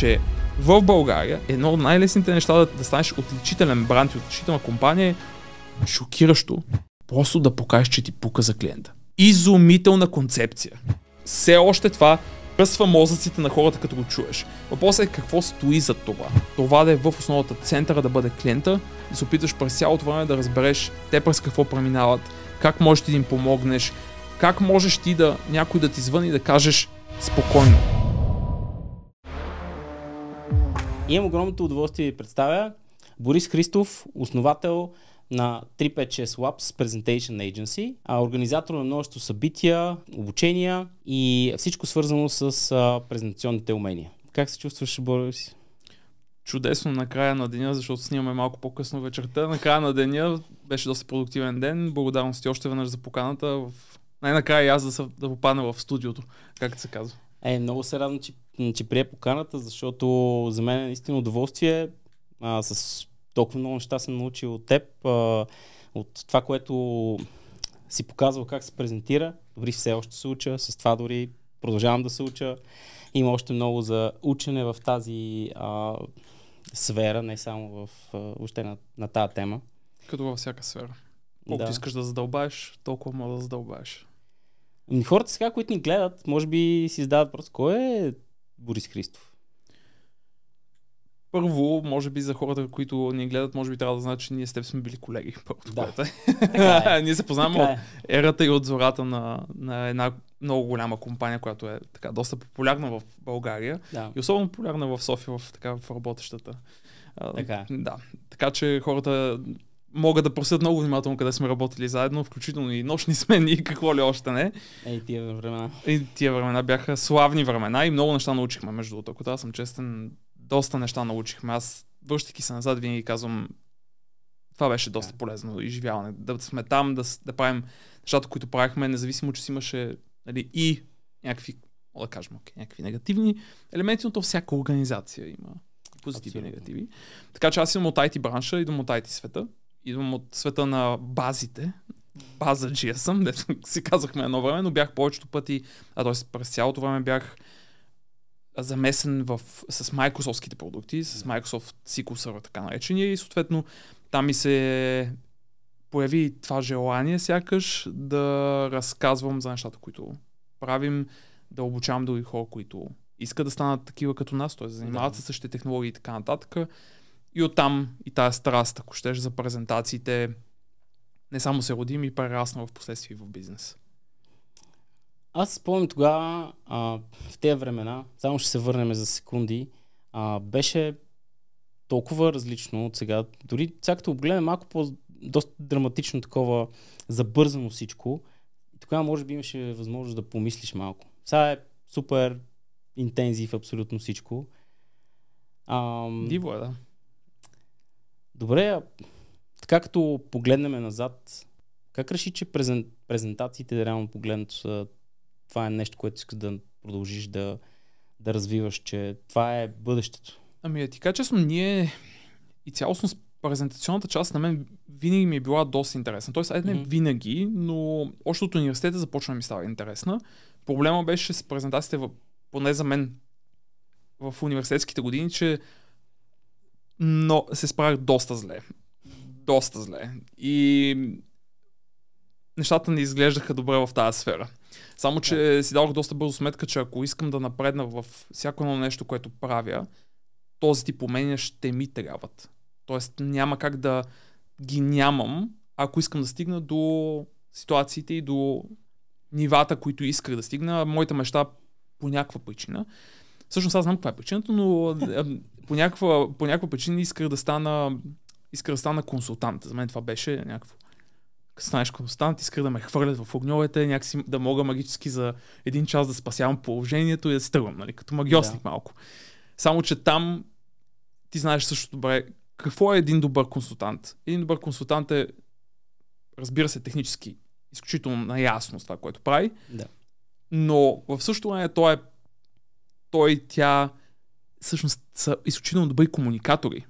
че в България едно от най-лесните неща да, да станеш отличителен бранд и отличителна компания е шокиращо. Просто да покажеш, че ти пука за клиента. Изумителна концепция. Все още това пръсва мозъците на хората, като го чуеш. Въпросът е какво стои за това. Това да е в основата центъра да бъде клиента и се опитваш през цялото време да разбереш те през какво преминават, как можеш ти да им помогнеш, как можеш ти да някой да ти звъни и да кажеш спокойно. Имам огромното удоволствие да ви представя Борис Христов, основател на 356 Labs Presentation Agency, а организатор на множество събития, обучения и всичко свързано с презентационните умения. Как се чувстваш, Борис? Чудесно на края на деня, защото снимаме малко по-късно вечерта. На края на деня беше доста продуктивен ден. Благодарности още веднъж за поканата. В... Най-накрая и аз да, са, да попадна в студиото, както се казва. Е, много се радвам, че, че прие поканата, защото за мен е наистина удоволствие. А, с толкова много неща съм научил от теб, а, от това, което си показвал как се презентира. Дори все още се уча, с това дори продължавам да се уча. Има още много за учене в тази а, сфера, не само в, а, още на, на тази тема. Като във всяка сфера. Колкото да. искаш да задълбаеш, толкова мога да задълбаеш. Хората сега, които ни гледат, може би си задават просто кой е Борис Христов? Първо, може би за хората, които ни гледат, може би трябва да знаят, че ние с теб сме били колеги. Първото, Да. което е. Е. ние се познаваме Така от е. ерата и от зората на, на една много голяма компания, която е така доста популярна в България Да. и особено популярна в София, в, така, в работещата. Така е. Да. Така че хората могат да просят много внимателно къде сме работили заедно, включително и нощни смени и какво ли още не. Ей, тия времена. И тия времена бяха славни времена и много неща научихме, между другото. Ако да съм честен, доста неща научихме. Аз, връщайки се назад, винаги казвам, това беше доста полезно изживяване. Да сме там, да, да правим нещата, които правихме, независимо, че си имаше нали, и някакви, мога да кажем, окей, някакви негативни елементи, но то всяка организация има позитиви и негативи. Така че аз идвам от IT бранша, идвам от IT света, идвам от света на базите, база G съм, дето си казахме едно време, но бях повечето пъти, а т.е. през цялото време бях замесен в, с Microsoftските продукти, с Microsoft SQL Server, така наречения, и съответно там ми се появи това желание сякаш да разказвам за нещата, които правим, да обучавам други хора, които искат да станат такива като нас, т.е. занимават Да. се същите технологии и така нататък. И оттам и тази страст, ако щеш, за презентациите, не само се роди, ми прерасна в последствие в бизнес. Аз спомням тогава, а, в тези времена, само ще се върнем за секунди, а, беше толкова различно от сега. Дори сега като го гледам малко по доста драматично такова забързано всичко. Тогава може би имаше възможност да помислиш малко. Сега е супер интензив абсолютно всичко. Ам, Диво е, да. Добре, така като погледнем назад, как реши, че презен, презентациите реално погледнато са това е нещо, което искаш да продължиш да, да развиваш, че това е бъдещето. Ами, да ти кажа честно, ние и цялостно с презентационната част на мен винаги ми е била доста интересна. Тоест, не Мгм. винаги, но още от университета започна да ми става интересна. Проблема беше с презентациите, поне за мен, в университетските години, че но се справях доста зле. Доста зле. И нещата не изглеждаха добре в тази сфера. Само, че си дадох доста бързо сметка, че ако искам да напредна в всяко едно нещо, което правя, този тип умения ще ми трябват. Тоест няма как да ги нямам, ако искам да стигна до ситуациите и до нивата, които исках да стигна. Моята мечта по някаква причина. Всъщност аз знам каква е причината, но по някаква, по някаква причина исках да стана исках да стана консултант. За мен това беше някакво станеш консултант, исках да ме хвърлят в огньовете, някакси да мога магически за един час да спасявам положението и да се тръгвам, нали, като магиосник Да. малко. Само, че там ти знаеш също добре какво е един добър консултант. Един добър консултант е, разбира се, технически изключително наясно с това, което прави, Да. но в същото време той е той и тя всъщност са изключително добри комуникатори.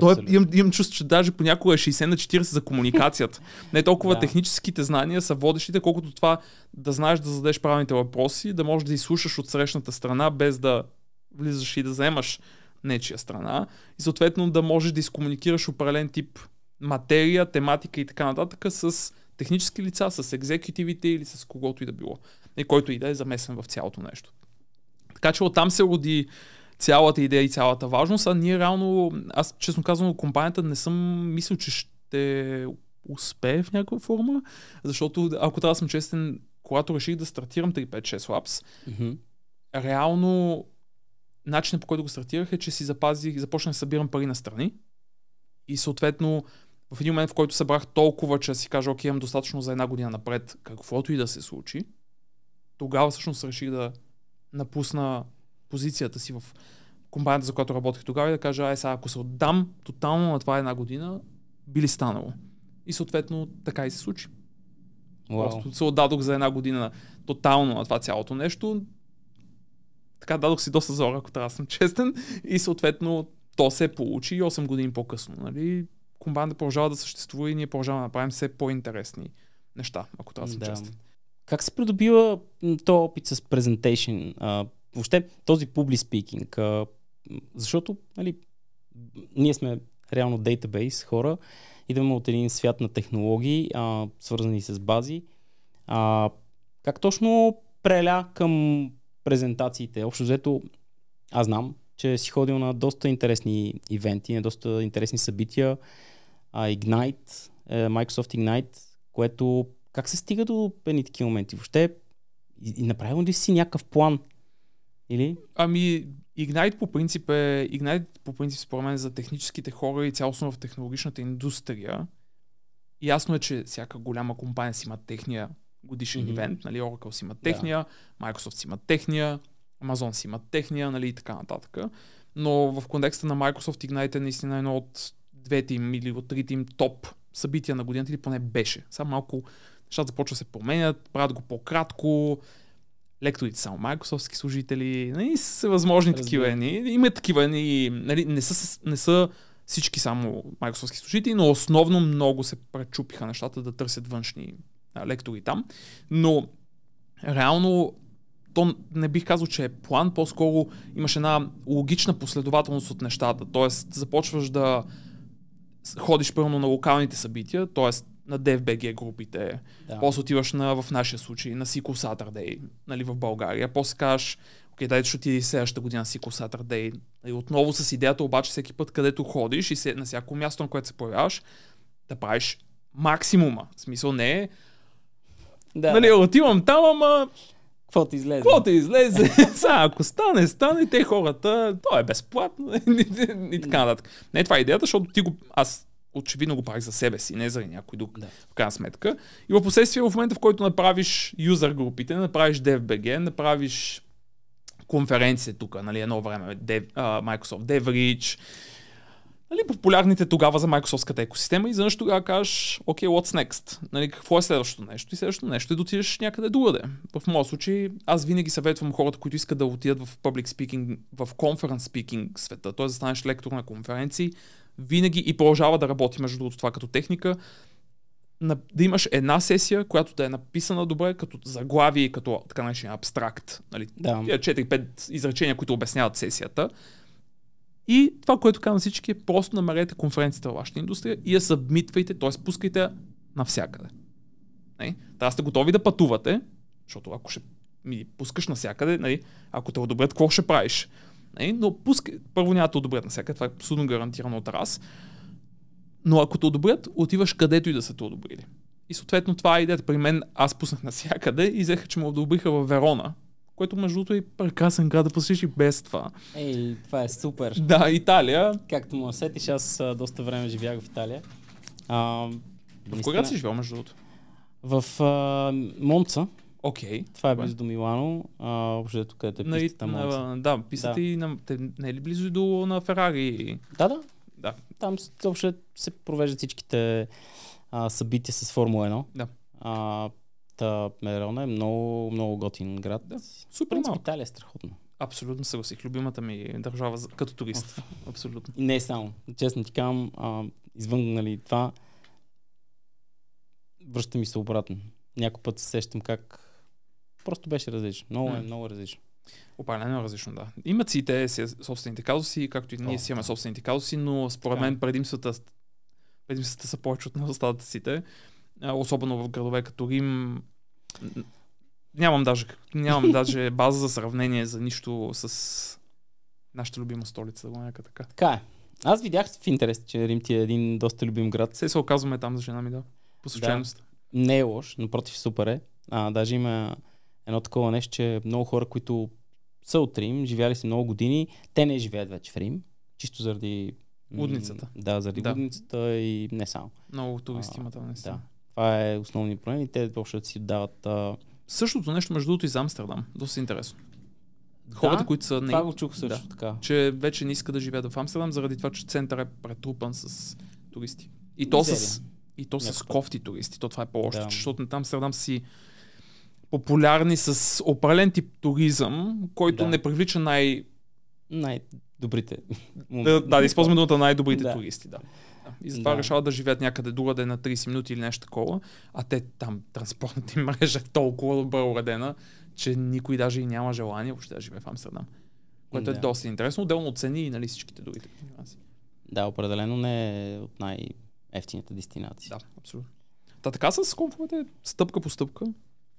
Той, Абсолютно. имам, имам чувство, че даже понякога е 60 на 40 за комуникацията. Не толкова Да. техническите знания са водещите, колкото това да знаеш да зададеш правилните въпроси, да можеш да изслушаш от срещната страна без да влизаш и да вземаш нечия страна и съответно да можеш да изкомуникираш определен тип материя, тематика и така нататък с технически лица, с екзекутивите или с когото и да било. И който и да е замесен в цялото нещо. Така че оттам се роди цялата идея и цялата важност, а ние реално, аз честно казвам, компанията не съм мислил, че ще успее в някаква форма, защото ако трябва да съм честен, когато реших да стартирам 356 Labs, Мгм. реално начинът по който го стартирах е, че си запазих, започнах да събирам пари на страни и съответно в един момент, в който събрах толкова, че си кажа, окей, имам достатъчно за една година напред, каквото и да се случи, тогава всъщност реших да напусна позицията си в компанията, за която работех тогава и да кажа, ай сега, ако се отдам тотално на това една година, би ли станало? И съответно така и се случи. Вау. Просто се отдадох за една година тотално на това цялото нещо. Така дадох си доста зора, ако трябва да съм честен. И съответно то се получи и 8 години по-късно. Нали? Компанията продължава да съществува и ние продължаваме да направим все по-интересни неща, ако трябва да съм Да. честен. Как се придобива този опит с презентейшн? Въобще този? А, м, защото нали, ние сме реално дейтабейс хора, идваме от един свят на технологии, а, свързани с бази. А, как точно преля към презентациите? Общо взето, аз знам, че си ходил на доста интересни ивенти, на доста интересни събития. А, Ignite, е, Microsoft Ignite, което как се стига до едни такива моменти? Въобще, и, и направил ли си някакъв план? Или? Ами, Ignite по принцип е, Ignite по принцип според мен за техническите хора и цялостно в технологичната индустрия. Ясно е, че всяка голяма компания си има техния годишен mm-hmm. ивент, нали, Oracle си има техния, Microsoft си има техния, Amazon си има техния, нали, и така нататък. Но в контекста на Microsoft Ignite е наистина едно от двете им или от трите им топ събития на годината или поне беше. Само малко нещата започват да се променят, правят го по-кратко, лекторите само Microsoftски служители, нали, са възможни Разбира. такива едни. Има такива едни, нали, не са, не са всички само Microsoftски служители, но основно много се пречупиха нещата да търсят външни а, лектори там. Но реално то не бих казал, че е план, по-скоро имаш една логична последователност от нещата. Тоест, започваш да ходиш първо на локалните събития, т.е. на DFBG групите, Да. после отиваш на, в нашия случай на SQL Saturday, нали, в България. После кажеш, окей, дайте ще отиди следващата година на SQL Saturday. И отново с идеята обаче всеки път, където ходиш и се, на всяко място, на което се появяваш, да правиш максимума. В смисъл не е, да, нали, отивам там, ама Какво ти излезе? какво те излезе? Сега, ако стане, стане, те хората, то е безплатно и така нататък. Не, това е идеята, защото ти го, аз очевидно го правих за себе си, не за някой друг, Да. в крайна сметка. И в последствие, в момента, в който направиш юзър групите, направиш DFBG, направиш конференция тук, нали, едно време, Dev, а, Microsoft DevReach, нали, популярните тогава за Microsoftската екосистема и заднъж тогава кажеш, окей, what's next? Нали, какво е следващото нещо? И следващото нещо е да отидеш някъде другаде. В моят случай, аз винаги съветвам хората, които искат да отидат в public speaking, в conference speaking света, т.е. да станеш лектор на конференции, винаги и продължава да работи между другото това като техника, на, да имаш една сесия, която да е написана добре, като заглавие и като така наречен абстракт. Нали, Да. тия 4-5 изречения, които обясняват сесията. И това, което казвам всички е просто намерете конференцията във вашата индустрия и я събмитвайте, т.е. пускайте навсякъде. Нали? Трябва да сте готови да пътувате, защото ако ще ми пускаш навсякъде, нали, ако те одобрят, какво ще правиш? Нали? Но пускай, първо няма да одобрят навсякъде, това е абсолютно гарантирано от раз. Но ако те одобрят, отиваш където и да са те одобрили. И съответно това е идеята. При мен аз пуснах навсякъде и взеха, че ме одобриха в Верона, което между другото е прекрасен град да посетиш и без това. Ей, това е супер. Да, Италия. Както му сетиш, аз а, доста време живях в Италия. А, В кой град си живял, между другото? В а, Монца. Окей. Това е близо до Милано. А, общо ето където е На, пистата на, да, писате Да. и на, те, не е ли близо до на Ферари? Да, да. Да. Там общо се провеждат всичките а, събития с Формула 1. Да. А, та Мерона е много, много готин град. Да. Супер малко. Италия е страхотно. Абсолютно съгласих. Любимата ми държава като турист. Абсолютно. И не само. Честно ти казвам, а, извън нали, това, връща ми се обратно. Някой път се сещам как просто беше различно. Много е, много различно. Определено е различно, да. Имат си те си собствените казуси, както и ние О, си имаме да. собствените казуси, но според Така е. мен предимствата, предимствата са повече от недостатъците. Особено в градове като Рим. Нямам даже, нямам даже база за сравнение за нищо с нашата любима столица, да го нарека така. Така е. Аз видях в интерес, че Рим ти е един доста любим град. Се се оказваме там за жена ми, да. По случайност. Не е лош, напротив, супер е. А, даже има едно такова нещо, че много хора, които са от Рим, живяли си много години, те не живеят вече в Рим, чисто заради... Лудницата. Да, заради Да. лудницата и не само. Много туристи има там. наистина. Да. Това е основният проблем и те въобще да си отдават... А... Същото нещо, между другото, и за Амстердам. Доста интересно. Хората, да, които са... Не, това го чух също така. че вече не иска да живеят в Амстердам, заради това, че център е претрупан с туристи. И то с, Мизерия. и то с Някакъв кофти туристи. То това е по-лошо, Да. да. защото там Амстердам си популярни с определен тип туризъм, който Да. не привлича най... Най-добрите. Да, да, да използваме думата най-добрите Да. туристи, да. И затова Да. решават да живеят някъде другаде на 30 минути или нещо такова, а те там транспортната им мрежа е толкова добре уредена, че никой даже и няма желание въобще да живее в Амстердам. Което е Да. доста интересно, отделно от цени и нали, всичките нюанси. Да, определено не е от най-ефтините дестинации. Да, абсолютно. Та така с конфовете, стъпка по стъпка.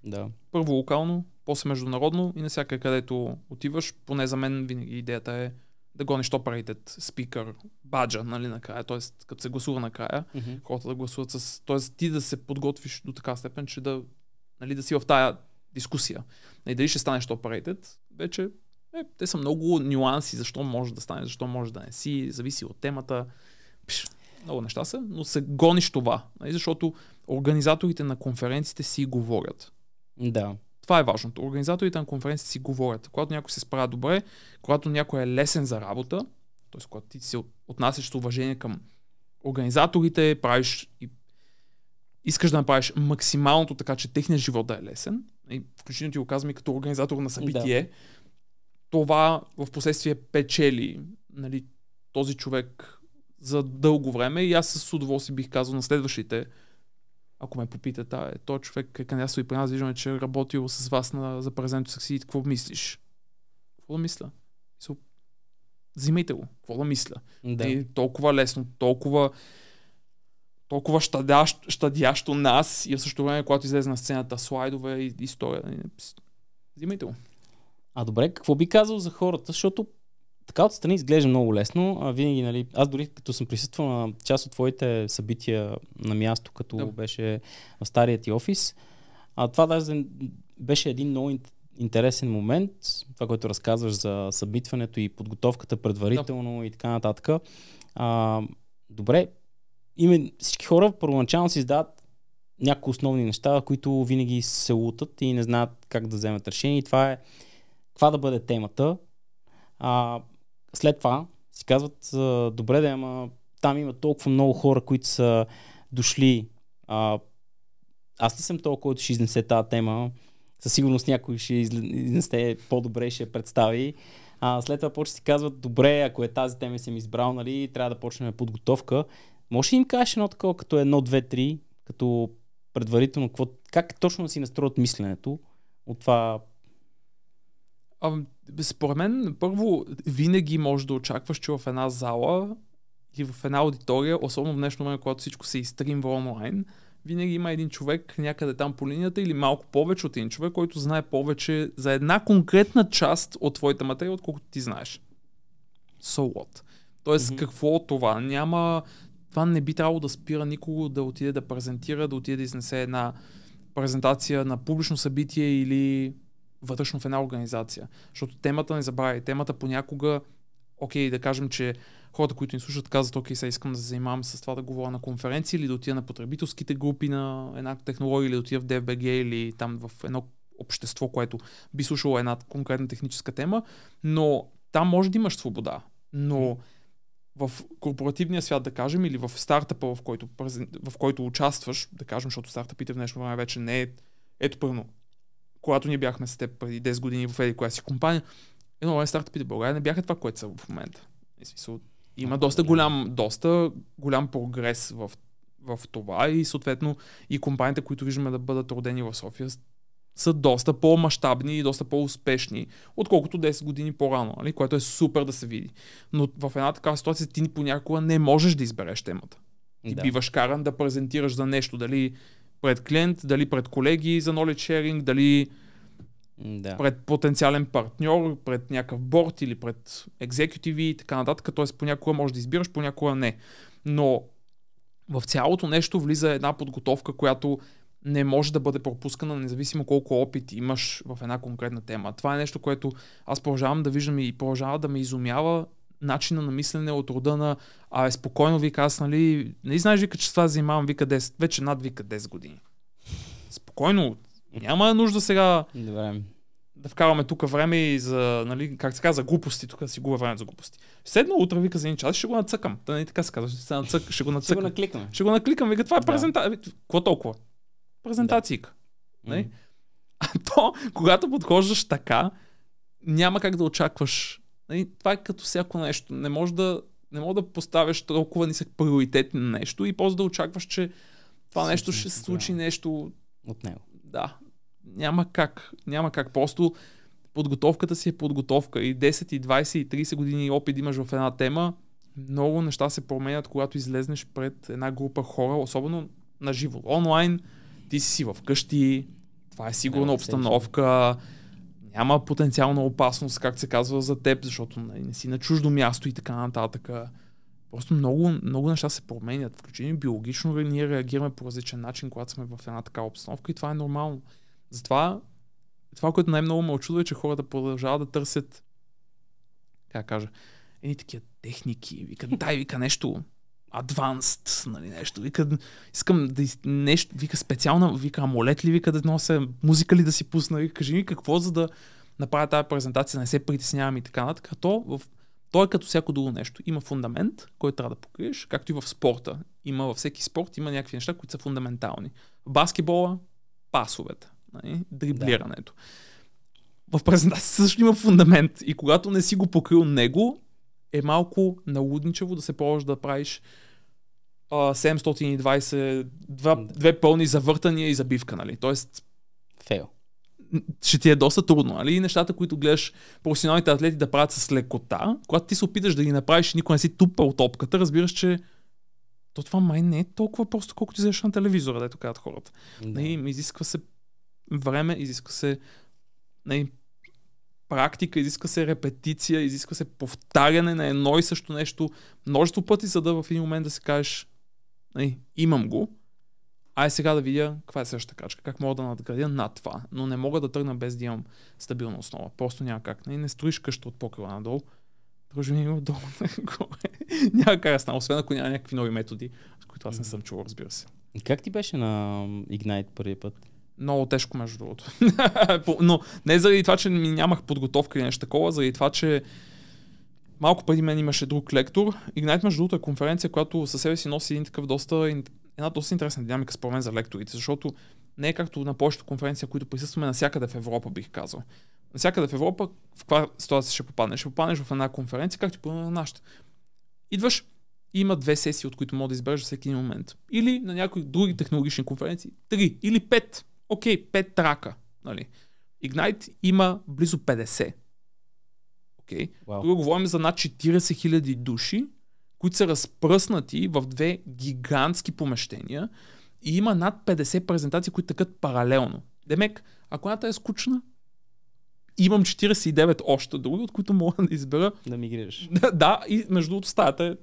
Да. Първо локално, после международно и навсякъде където отиваш, поне за мен винаги идеята е да гониш топ-рейтед спикър, баджа, нали, накрая, т.е. като се гласува накрая, Мгм. хората да гласуват с... т.е. ти да се подготвиш до така степен, че да, нали, да си в тая дискусия. И дали ще станеш топ-рейтед, вече е, те са много нюанси, защо може да стане, защо може да не си, зависи от темата. Пиш, много неща са, но се гониш това, нали, защото организаторите на конференциите си говорят. Да. Това е важното. Организаторите на конференции си говорят. Когато някой се справя добре, когато някой е лесен за работа, т.е. когато ти се отнасяш с уважение към организаторите, правиш и искаш да направиш максималното така, че техният живот да е лесен, и включително ти го казвам и като организатор на събитие, това в последствие печели нали, този човек за дълго време и аз с удоволствие бих казал на следващите, ако ме попитат, а, е, този човек е кандидатство и при нас, виждаме, че е работил с вас на, за презенто сакси, какво мислиш? Какво да мисля? Мисъл, Взимайте го, какво да мисля? Да. И толкова лесно, толкова толкова щадящо, щадящо нас и в същото време, когато излезе на сцената слайдове и история. нали, Взимайте го. А добре, какво би казал за хората, защото така отстрани изглежда много лесно. А винаги, нали, аз дори като съм присъствал на част от твоите събития на място, като Да. беше в стария ти офис, а това даже беше един много ин- интересен момент, това, което разказваш за събитването и подготовката предварително да. и така нататък. А, добре, име, всички хора първоначално си издават някои основни неща, които винаги се лутат и не знаят как да вземат решение. И това е каква да бъде темата. А, след това си казват, добре да, ама там има толкова много хора, които са дошли. А, аз не съм толкова, който ще изнесе тази тема. Със сигурност някой ще изнесе по-добре ще я представи. А, след това почва си казват, добре, ако е тази тема съм избрал, нали, трябва да почнем подготовка. Може ли им кажеш едно такова, като едно, две, три, като предварително, какво, как точно си настроят мисленето от това според мен, първо, винаги можеш да очакваш, че в една зала или в една аудитория, особено в днешно време, когато всичко се изстримва онлайн, винаги има един човек някъде там по линията или малко повече от един човек, който знае повече за една конкретна част от твоята материя, отколкото ти знаеш. So what? Тоест, mm-hmm. какво от това? Няма... Това не би трябвало да спира никого да отиде да презентира, да отиде да изнесе една презентация на публично събитие или вътрешно в една организация. Защото темата не забравяй. Темата понякога, окей, да кажем, че хората, които ни слушат, казват, окей, сега искам да се занимавам с това да говоря на конференции или да отида на потребителските групи на една технология или да отида в DFBG или там в едно общество, което би слушало една конкретна техническа тема, но там може да имаш свобода. Но в корпоративния свят, да кажем, или в стартъпа, в който, в който участваш, да кажем, защото стартъпите в днешно време вече не е... Ето, първо, когато ние бяхме с теб преди 10 години в еди коя си компания, едно време стартъпите в България не бяха това, което са в момента. В смисъл, има доста голям, доста голям прогрес в, в това и съответно и компаниите, които виждаме да бъдат родени в София, са доста по-масштабни и доста по-успешни, отколкото 10 години по-рано, нали? което е супер да се види. Но в една такава ситуация ти понякога не можеш да избереш темата. Ти Да. биваш каран да презентираш за нещо, дали пред клиент, дали пред колеги за knowledge sharing, дали Да. пред потенциален партньор, пред някакъв борт или пред екзекутиви и така нататък. Т.е. понякога можеш да избираш, понякога не. Но в цялото нещо влиза една подготовка, която не може да бъде пропускана, независимо колко опит имаш в една конкретна тема. Това е нещо, което аз продължавам да виждам и продължава да ме изумява начина на мислене от рода на а, е спокойно, вика, аз, нали, не знаеш, вика, че с това занимавам, вика 10, вече над, вика 10 години. Спокойно, няма нужда сега Добре. да вкараме тук време и за, нали, как се казва, за глупости, тук да си губя време за глупости. Седна утре, вика за един час, ще го нацъкам. Да не така се казва, ще, се нацък, ще го Ще го нацъкам. накликаме. Ще го накликам, вика, това е Да. презентация. Какво толкова? Презентацийка. М. Нали? А то, когато подхождаш така, няма как да очакваш. Нали? Това е като всяко нещо. Не може да, не може да поставяш толкова нисък приоритет на нещо и после да очакваш, че това нещо ще се случи да. нещо От него. да, няма как. Няма как. Просто подготовката си е подготовка. И 10, и 20, и 30 години опит имаш в една тема. Много неща се променят, когато излезнеш пред една група хора, особено на живо. Онлайн, ти си си вкъщи, това е сигурна обстановка, няма потенциална опасност, как се казва, за теб, защото нали, не си на чуждо място и така нататък. Просто много, много неща се променят, включително биологично ние реагираме по различен начин, когато сме в една такава обстановка и това е нормално. Затова това, което най-много ме очудва е, че хората продължават да търсят как кажа, едни такива техники, викат, дай, вика нещо advanced, нали, нещо, вика, искам да нещо, вика специална, вика амулет ли, вика да нося, музика ли да си пусна, вика, кажи ми какво, за да направя тази презентация, да не се притеснявам и така нататък. То, в... то е като всяко друго нещо. Има фундамент, който трябва да покриеш, както и в спорта. Има във всеки спорт, има някакви неща, които са фундаментални. В баскетбола, пасовете, нали? дриблирането. В презентацията също има фундамент и когато не си го покрил него, е малко налудничево да се пробваш да правиш 720, два, две пълни завъртания и забивка, нали? Тоест, Фейл. ще ти е доста трудно. Нали? И нещата, които гледаш професионалните атлети да правят с лекота, когато ти се опиташ да ги направиш и никой не си тупал топката, разбираш, че то това май не е толкова просто, колкото изглеждаш на телевизора, дето казват хората. Да. Нали, изисква се време, изисква се нали, практика, изисква се репетиция, изисква се повтаряне на едно и също нещо множество пъти, за да в един момент да си кажеш нали, имам го, ай сега да видя каква е следващата крачка, как мога да надградя над това, но не мога да тръгна без да имам стабилна основа. Просто няма как. Не, не строиш къща от покрива надолу, тръжи ми отдолу нагоре. няма как да стане, освен ако няма някакви нови методи, с които аз не съм чувал, разбира се. И Как ти беше на Ignite първи път? Много тежко, между другото. Но не заради това, че нямах подготовка или нещо такова, заради това, че малко преди мен имаше друг лектор. Ignite, между другото, е конференция, която със себе си носи един такъв доста, една доста интересна динамика според мен за лекторите, защото не е както на повечето конференции, които присъстваме навсякъде в Европа, бих казал. Навсякъде в Европа, в каква ситуация ще попаднеш? Ще попаднеш в една конференция, както и по на нашата. Идваш, има две сесии, от които мога да избереш всеки един момент. Или на някои други технологични конференции, три или пет. Окей, пет трака. Нали. Ignite има близо 50. Окей. Вау. Тук говорим за над 40 000 души, които са разпръснати в две гигантски помещения и има над 50 презентации, които тъкат паралелно. Демек, ако едната е скучна, имам 49 още други, от които мога да избера Да мигрираш. да, да, и между другото стаята е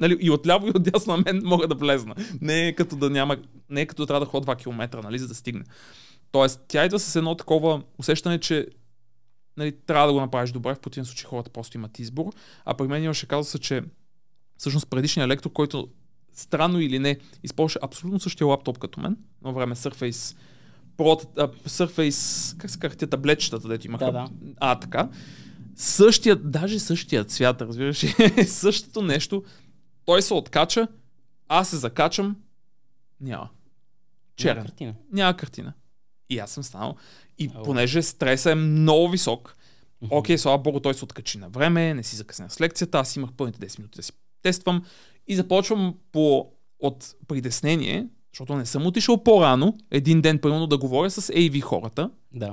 Нали, и отляво и отдясно на мен мога да влезна. Не е като да няма, не е като да трябва да ходя 2 км, нали, за да стигне. Тоест, тя идва с едно такова усещане, че нали, трябва да го направиш добре, в противен случай хората просто имат избор. А при мен имаше казва се, че всъщност предишният лектор, който странно или не, използваше абсолютно същия лаптоп като мен, на време Surface Pro, а, Surface, как се казаха, таблетчетата, дето имаха. Да, да. А, така. Същият, даже същият цвят, разбираш, същото нещо. Той се откача, аз се закачам, няма. Няма Черен. картина. Няма картина. И аз съм станал. И Ау. понеже стреса е много висок, окей, слава богу, той се откачи на време, не си закъсня с лекцията, аз имах пълните 10 минути да си тествам и започвам по, от притеснение, Защото не съм отишъл по-рано, един ден, примерно, да говоря с AV хората, Да.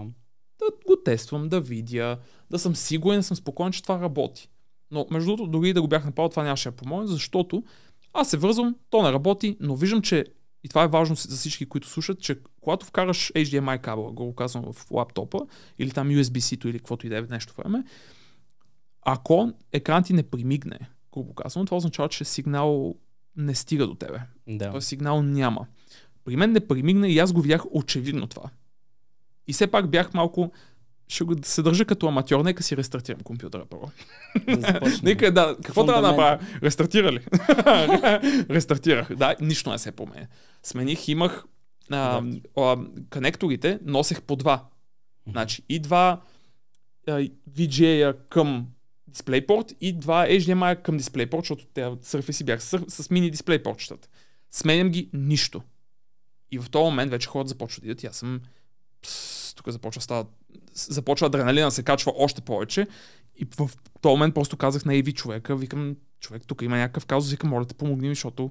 да го тествам, да видя, да съм сигурен, да съм спокоен, че това работи. Но между другото, дори да го бях направил, това нямаше да помогне, защото аз се вързвам, то не работи, но виждам, че и това е важно за всички, които слушат, че когато вкараш HDMI кабела, го казвам в лаптопа, или там USB-C-то, или каквото и да е в нещо време, ако екран ти не примигне, грубо казвам, това означава, че сигнал не стига до тебе. Да. Този сигнал няма. При мен не примигна и аз го видях очевидно това. И все пак бях малко... Ще го се държа като аматьор, нека си рестартирам компютъра първо. да. Нека да, какво трябва да направя? Рестартира ли? Рестартирах. Да, нищо не се променя. Смених, имах а, а, конекторите, носех по два. Значи и два а, VGA към DisplayPort и два HDMI към DisplayPort, защото те Surface бях с, с мини DisplayPort. Сменям ги нищо. И в този момент вече хората започват да идат и аз съм пс, тук започва да става, започва адреналина да се качва още повече и в този момент просто казах на AV човека, викам, човек, тук има някакъв казус, викам, моля те помогни ми, защото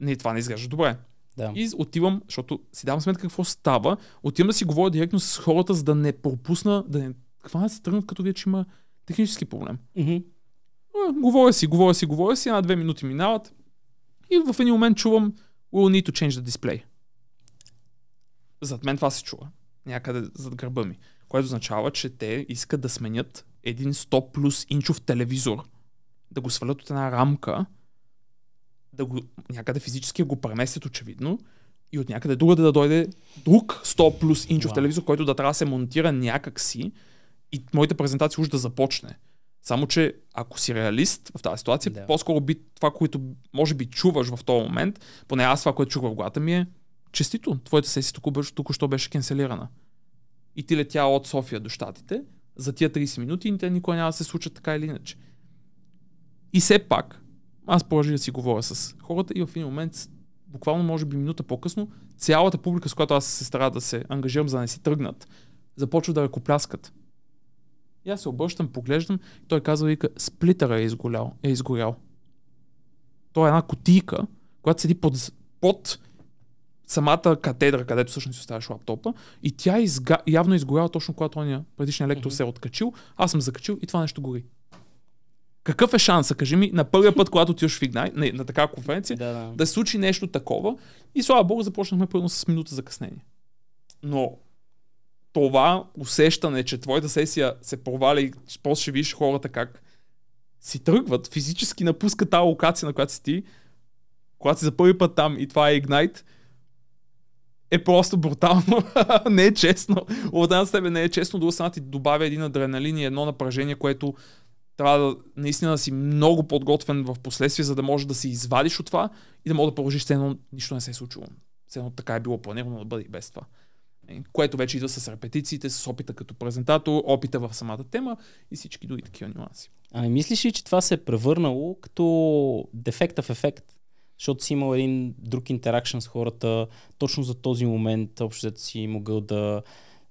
не, това не изглежда добре. Да. И отивам, защото си давам сметка какво става, отивам да си говоря директно с хората, за да не пропусна, да не хвана да се тръгнат, като вече има технически проблем. А, говоря си, говоря си, говоря си, една-две минути минават и в един момент чувам We'll need to change the display. Зад мен това се чува. Някъде зад гърба ми. Което означава, че те искат да сменят един 100 плюс инчов телевизор, да го свалят от една рамка, да го някъде физически го преместят очевидно и от някъде другаде да дойде друг 100 плюс инчов Вау. телевизор, който да трябва да се монтира някак си и моята презентация уж да започне. Само, че ако си реалист в тази ситуация, да. по-скоро би това, което може би чуваш в този момент, поне аз това, което чух в главата ми е, честито, твоята сесия току-що беше кенселирана. И ти летя от София до Штатите, за тия 30 минути те никога няма да се случат така или иначе. И все пак, аз продължих да си говоря с хората и в един момент, буквално може би минута по-късно, цялата публика, с която аз се старая да се ангажирам, за да не си тръгнат, започва да ръкопляскат. И аз се обръщам, поглеждам, и той казва, вика, сплитъра е изгорял. Е изгорял. То е една кутийка, която седи под, под самата катедра, където всъщност оставяш лаптопа, и тя изга... явно е изгоряла точно когато ония предишния лектор Мгм. се е откачил, аз съм закачил и това нещо гори. Какъв е шанса, кажи ми, на първия път, когато отиваш в Ignite, на, на такава конференция, Да, да. да се случи нещо такова и слава богу започнахме първо с минута закъснение. Но това усещане, че твоята сесия се проваля и после ще видиш хората как си тръгват, физически напускат тази локация, на която си ти, когато си за първи път там и това е Ignite, е просто брутално. не е честно. От една с тебе не е честно, друга страна ти добавя един адреналин и едно напрежение, което трябва да наистина да си много подготвен в последствие, за да можеш да се извадиш от това и да можеш да продължиш все едно нищо не се е случило. Все едно така е било планирано да бъде и без това. Е, Което вече идва с репетициите, с опита като презентатор, опита в самата тема и всички други такива нюанси. Ами мислиш ли, че това се е превърнало като дефектов ефект? Защото си имал един друг интеракшн с хората, точно за този момент, общо взето си могъл да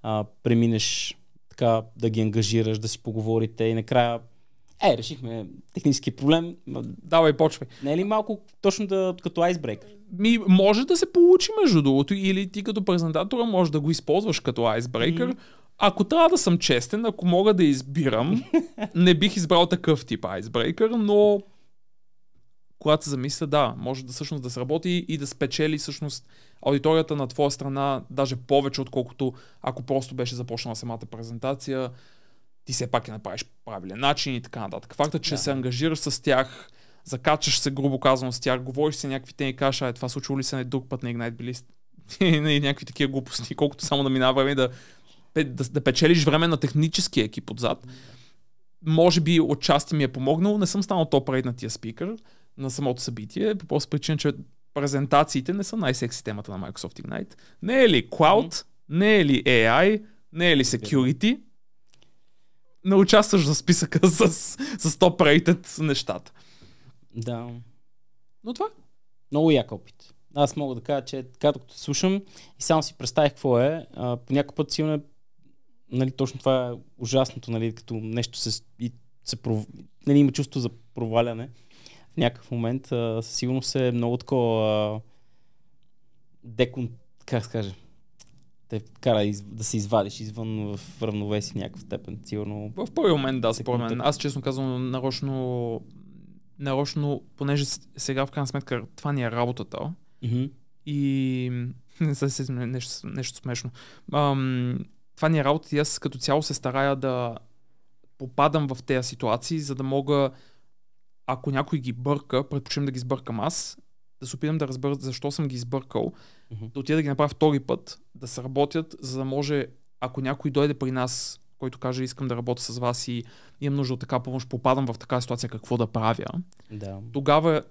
а, преминеш така, да ги ангажираш, да си поговорите и накрая е, решихме технически проблем. Давай, почвай. Не е ли малко точно да, като айсбрейкър? Ми, може да се получи между другото, или ти като презентатора може да го използваш като айсбрейкър. Мгм. Ако трябва да съм честен, ако мога да избирам, не бих избрал такъв тип айсбрейкър, но когато се замисля, да, може да всъщност да сработи и да спечели всъщност аудиторията на твоя страна даже повече, отколкото ако просто беше започнала самата презентация, ти все пак я направиш правилен начин и така нататък. Факта, че Да. се ангажираш с тях, закачаш се, грубо казано, с тях, говориш си някакви те и кажеш, а това случило ли се на друг път на Ignite били сте?» и някакви такива глупости, колкото само да минава време да, да, да печелиш време на техническия екип отзад. Може би отчасти ми е помогнало, не съм станал топ рейд на тия спикър на самото събитие, по просто причина, че презентациите не са най-секси темата на Microsoft Ignite. Не е ли Cloud, не е ли AI, не е ли Security, не участваш в списъка с, с топ rated нещата. Да. Но това Много як опит. Аз мога да кажа, че така докато слушам и само си представих какво е, а, по някакъв път сигурно е, нали, точно това е ужасното, нали, като нещо се, и се нали, има чувство за проваляне в някакъв момент. Със сигурност е много такова декон... как се каже? Те кара из... да се извадиш извън в равновесие някаква степен. Сигурно. В първи момент, да, според мен. Аз честно казвам, нарочно, нарочно, понеже сега в крайна сметка това ни е работата Мгм. и се нещо, нещо смешно. Ам, това ни е работа и аз като цяло се старая да попадам в тези ситуации, за да мога, ако някой ги бърка, предпочитам да ги сбъркам аз, да се опитам да разбера защо съм ги сбъркал, Мгм. да отида да ги направя втори път, да се работят, за да може, ако някой дойде при нас, който каже искам да работя с вас и имам нужда от така помощ, попадам в такава ситуация, какво да правя, Да. тогава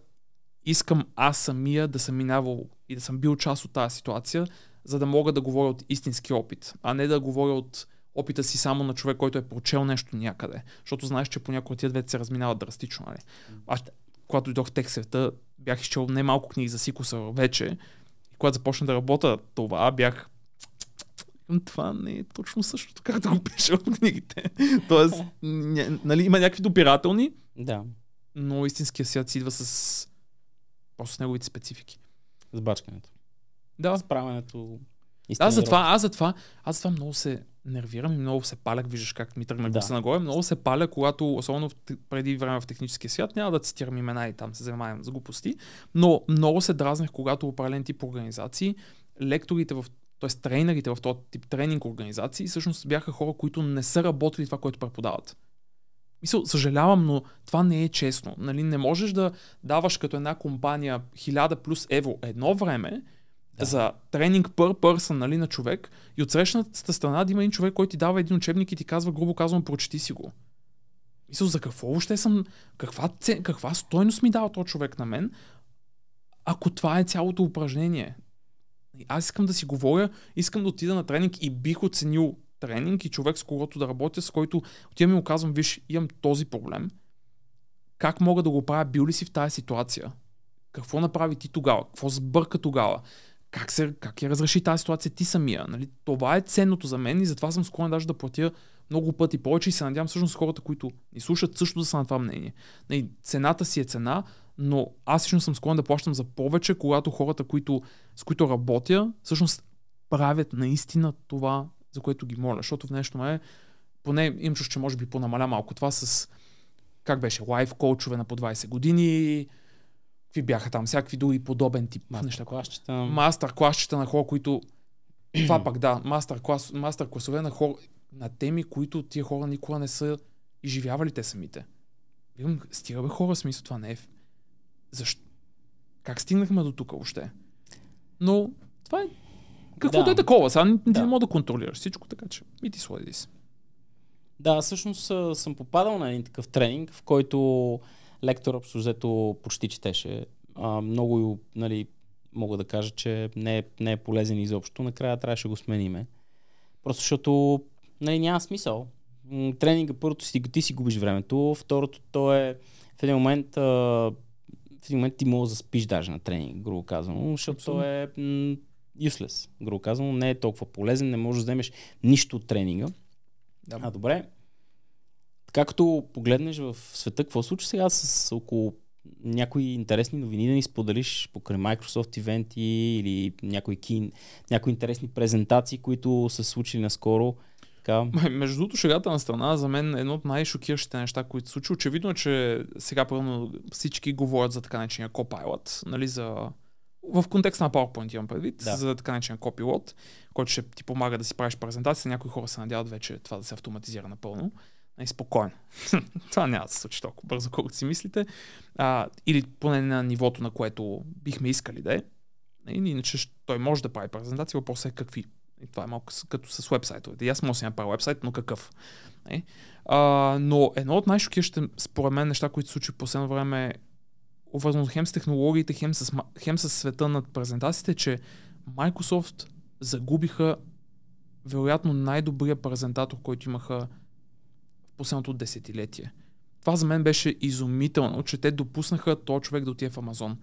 искам аз самия да съм минавал и да съм бил част от тази ситуация, за да мога да говоря от истински опит, а не да говоря от опита си само на човек, който е прочел нещо някъде. Защото знаеш, че понякога тия двете се разминават драстично. Нали? Аз, когато дойдох в тек света, бях изчел немалко книги за сикуса вече. И когато започна да работя това, бях това не е точно същото, както го пише в книгите. Тоест, ня, нали, има някакви допирателни, Да. но истинския свят си идва с просто с неговите специфики. С бачкането. Да. Справянето. Аз затова, аз затова, аз затова много се нервирам и много се палях, виждаш как ми тръгна Да. гласа нагоре, много се паля, когато, особено в, преди време в техническия свят, няма да цитирам имена и там се занимавам с глупости, но много се дразнах, когато определен тип организации, лекторите в т.е. трейнерите в този тип тренинг организации, всъщност бяха хора, които не са работили това, което преподават. Мисъл, съжалявам, но това не е честно. Нали, не можеш да даваш като една компания 1000 плюс евро едно време, За тренинг per person нали, на човек и от срещната страна да има един човек, който ти дава един учебник и ти казва, грубо казвам, прочети си го. Мисля, за какво въобще съм, каква, це, каква стойност ми дава този човек на мен, ако това е цялото упражнение. Аз искам да си говоря, искам да отида на тренинг и бих оценил тренинг и човек с когото да работя, с който отивам и му казвам, виж, имам този проблем. Как мога да го правя? Бил ли си в тази ситуация? Какво направи ти тогава? Какво сбърка тогава? Как, се, как я разреши тази ситуация ти самия? Нали? Това е ценното за мен и затова съм склонен даже да платя много пъти повече и се надявам всъщност хората, които ни слушат, също да са на това мнение. Нали, цената си е цена, но аз лично съм склонен да плащам за повече, когато хората, които, с които работя, всъщност правят наистина това, за което ги моля. Защото в нещо ме, поне имам чувство, че може би понамаля малко това с как беше, лайф коучове на по 20 години, какви бяха там, всякакви други подобен тип неща. Мастер класчета на хора, които това пак да, мастер, клас, мастер класове на хора, на теми, които тия хора никога не са изживявали те самите. Викам, стига бе хора, смисъл това не е. Защо? Как стигнахме до тук въобще? Но това е Каквото Да. е такова, сега ти Да. не мога да контролираш всичко, така че и ти слади си. Да, всъщност съм попадал на един такъв тренинг, в който лектор общо взето почти четеше. А, много, нали, мога да кажа, че не е, не е полезен изобщо. Накрая трябваше да го смениме. Просто защото нали, няма смисъл. Тренинга първото си, ти си губиш времето, второто то е в един момент а, в един момент ти може да спиш даже на тренинг, грубо казано, защото то е м, useless, грубо казано, не е толкова полезен, не можеш да вземеш нищо от тренинга. Да. А, добре. Така като погледнеш в света, какво случва сега с около някои интересни новини да ни споделиш покрай Microsoft ивенти или някои, кин, някои интересни презентации, които са случили наскоро. Така, Между другото, шегата на страна, за мен едно от най-шокиращите неща, които се случи. Очевидно е, че сега пълно всички говорят за така наречения Copilot, нали, за... В контекста на PowerPoint имам предвид, Да. за така наречен Copilot, който ще ти помага да си правиш презентация. Някои хора се надяват вече това да се автоматизира напълно. И спокойно. това няма да се случи толкова бързо, колкото си мислите. А, или поне на нивото, на което бихме искали да е. И, иначе той може да прави презентации, въпросът е какви. И това е малко като с вебсайтовете. Аз мога да си направя вебсайт, но какъв? Е? А, но едно от най-шокиращите, според мен, неща, които се случи в последно време е обвързано хем с технологиите, хем с, хем с света на презентациите, че Microsoft загубиха вероятно най-добрия презентатор, който имаха последното десетилетие. Това за мен беше изумително, че те допуснаха този човек да отиде в Амазон.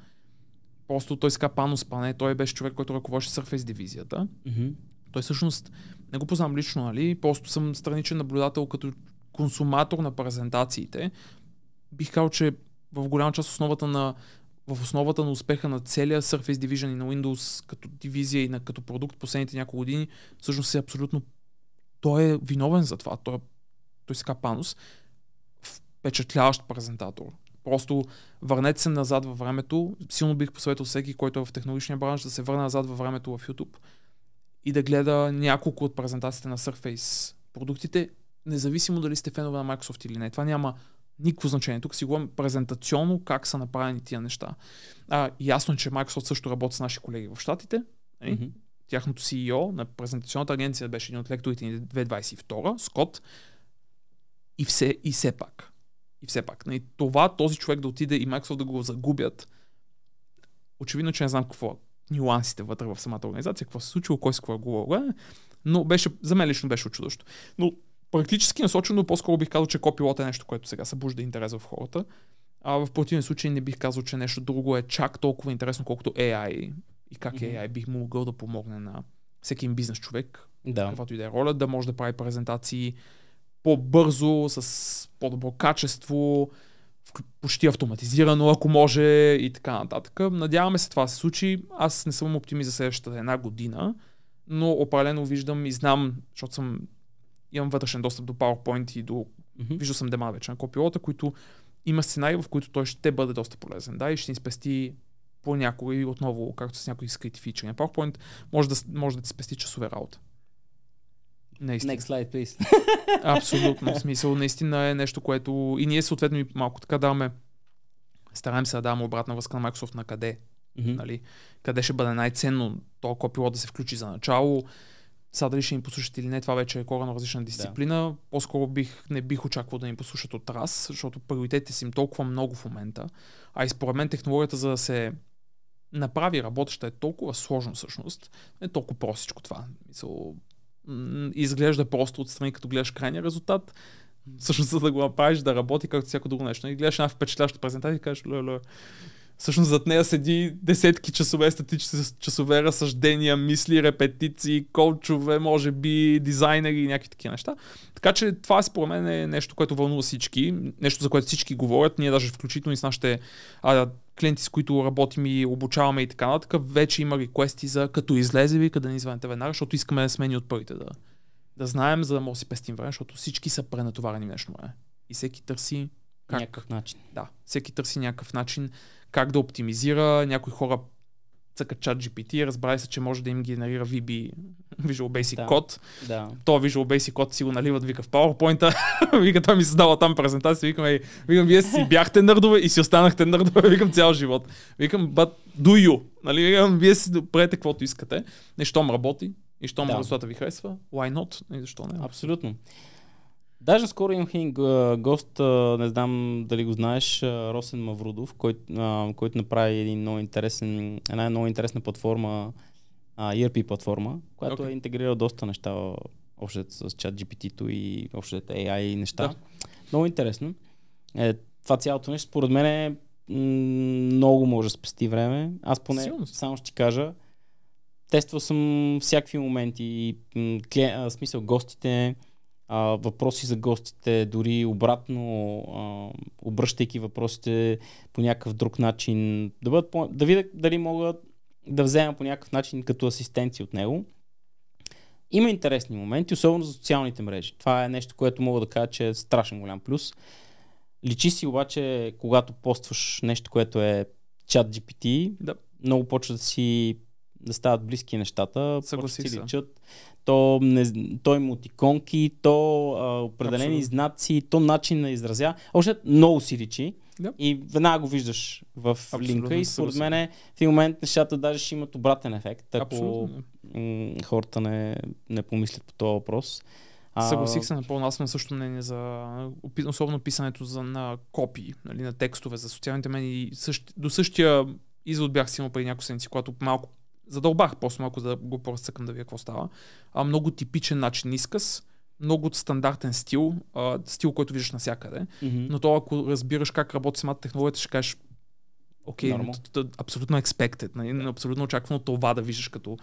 Просто той ска Пано Спане, той беше човек, който ръководеше Surface дивизията. мгм. Той всъщност не го познавам лично, нали? Просто съм страничен наблюдател като консуматор на презентациите. Бих казал, че в голяма част основата на в основата на успеха на целия Surface Division и на Windows като дивизия и на, като продукт последните няколко години, всъщност е абсолютно той е виновен за това. Той, той се казва Панус. Впечатляващ презентатор. Просто върнете се назад във времето. Силно бих посъветвал всеки, който е в технологичния бранш, да се върне назад във времето в YouTube и да гледа няколко от презентациите на Surface продуктите, независимо дали сте фенове на Microsoft или не. Това няма никакво значение. Тук си говорим презентационно как са направени тия неща. А, ясно е, че Microsoft също работи с наши колеги в Штатите. Mm-hmm. Тяхното CEO на презентационната агенция беше един от лекторите ни 2022, Скот. И все, и все пак. И все пак. И нали, това този човек да отиде и Microsoft да го загубят, очевидно, че не знам какво нюансите вътре в самата организация, какво се случило, кой с какво е говорил, но беше, за мен лично беше очудващо. Но практически насочено, по-скоро бих казал, че копилот е нещо, което сега събужда интерес в хората. А в противен случай не бих казал, че нещо друго е чак толкова интересно, колкото AI и как mm-hmm. AI бих могъл да помогне на всеки бизнес човек, да. каквато и да е роля, да може да прави презентации по-бързо, с по-добро качество, почти автоматизирано, ако може и така нататък. Надяваме се това се случи. Аз не съм оптимист за следващата една година, но определено виждам и знам, защото съм имам вътрешен достъп до PowerPoint и до... Mm-hmm. Виждал съм дема вече на копилота, които има сценарии, в които той ще бъде доста полезен. Да, и ще ни спести по някой, отново, както с някои скрити фичери на PowerPoint, може да, може да ти спести часове работа. Наистина. Next slide, please. Абсолютно. В смисъл, наистина е нещо, което и ние съответно и малко така даваме, стараем се да даваме обратна връзка на Microsoft на къде. Mm-hmm. Нали? Къде ще бъде най-ценно то копило да се включи за начало. Сега дали ще ни послушат или не, това вече е коренно различна дисциплина. Да. По-скоро бих, не бих очаквал да ни послушат от раз, защото приоритетите си им толкова много в момента. А и според мен технологията за да се направи работеща е толкова сложно всъщност. Не е толкова простичко това. Мисъл, изглежда просто отстрани, като гледаш крайния резултат. Всъщност, за да го направиш да работи както всяко друго нещо. И гледаш една впечатляваща презентация и кажеш, ле, Всъщност зад нея седи десетки часове статически часове, разсъждения, мисли, репетиции, колчове, може би дизайнери и някакви такива неща. Така че това според мен е нещо, което вълнува всички, нещо за което всички говорят, ние даже включително и с нашите а, клиенти, с които работим и обучаваме и така нататък, вече има реквести за като излезе ви, да ни звънете веднага, защото искаме да смени от първите да, да знаем, за да може да си пестим време, защото всички са пренатоварени в днешно време. И всеки търси как? Някакъв начин. Да, всеки търси някакъв начин как да оптимизира. Някои хора цъкат чат GPT, разбрали се, че може да им генерира VB, Visual Basic да. код. Да. То Visual Basic код си го наливат, вика в PowerPoint, вика той ми създава там презентация, викам, ей, викам, вие си бяхте нърдове и си останахте нърдове, викам цял живот. Викам, but do you? Нали, викам, вие си правете каквото искате. Нещом работи, и щом да. резултата ви харесва, why not? И защо не? Абсолютно. Даже скоро имах един гост, не знам дали го знаеш, Росен Маврудов, който, който направи един много интересен, една много интересна платформа, ERP платформа, която okay. е интегрирала доста неща общо с чат GPT-то и общо AI неща. Да. Много интересно. Е, това цялото нещо, според мен е много може да спести време. Аз поне Силно. само ще ти кажа, тествал съм всякакви моменти, клиент, смисъл гостите, а, въпроси за гостите, дори обратно, а, обръщайки въпросите по някакъв друг начин, да, бъдат по, да видя дали могат да взема по някакъв начин като асистенция от него. Има интересни моменти, особено за социалните мрежи. Това е нещо, което мога да кажа, че е страшен голям плюс. Личи си обаче, когато постваш нещо, което е чат GPT, да. много почва да си да стават близки нещата, Съгласих си личат то, не, то емотиконки, то а, определени Абсолютно. знаци, то начин на изразя. Още много си личи. Да. И веднага го виждаш в Абсолютно, линка и според мен в един момент нещата даже ще имат обратен ефект, ако м- хората не, не помислят по този въпрос. Съгласих се напълно. Аз съм също мнение за особено писането за, на копии, нали, на текстове за социалните медии. Същ, до същия извод бях си имал преди няколко седмици, когато малко задълбах просто малко да го просъкам да видя какво става. А, много типичен начин изказ, много стандартен стил, а, стил, който виждаш навсякъде. Mm-hmm. Но то, ако разбираш как работи самата технологията, ще кажеш, окей, okay, абсолютно expected, нали? абсолютно очаквано това да виждаш като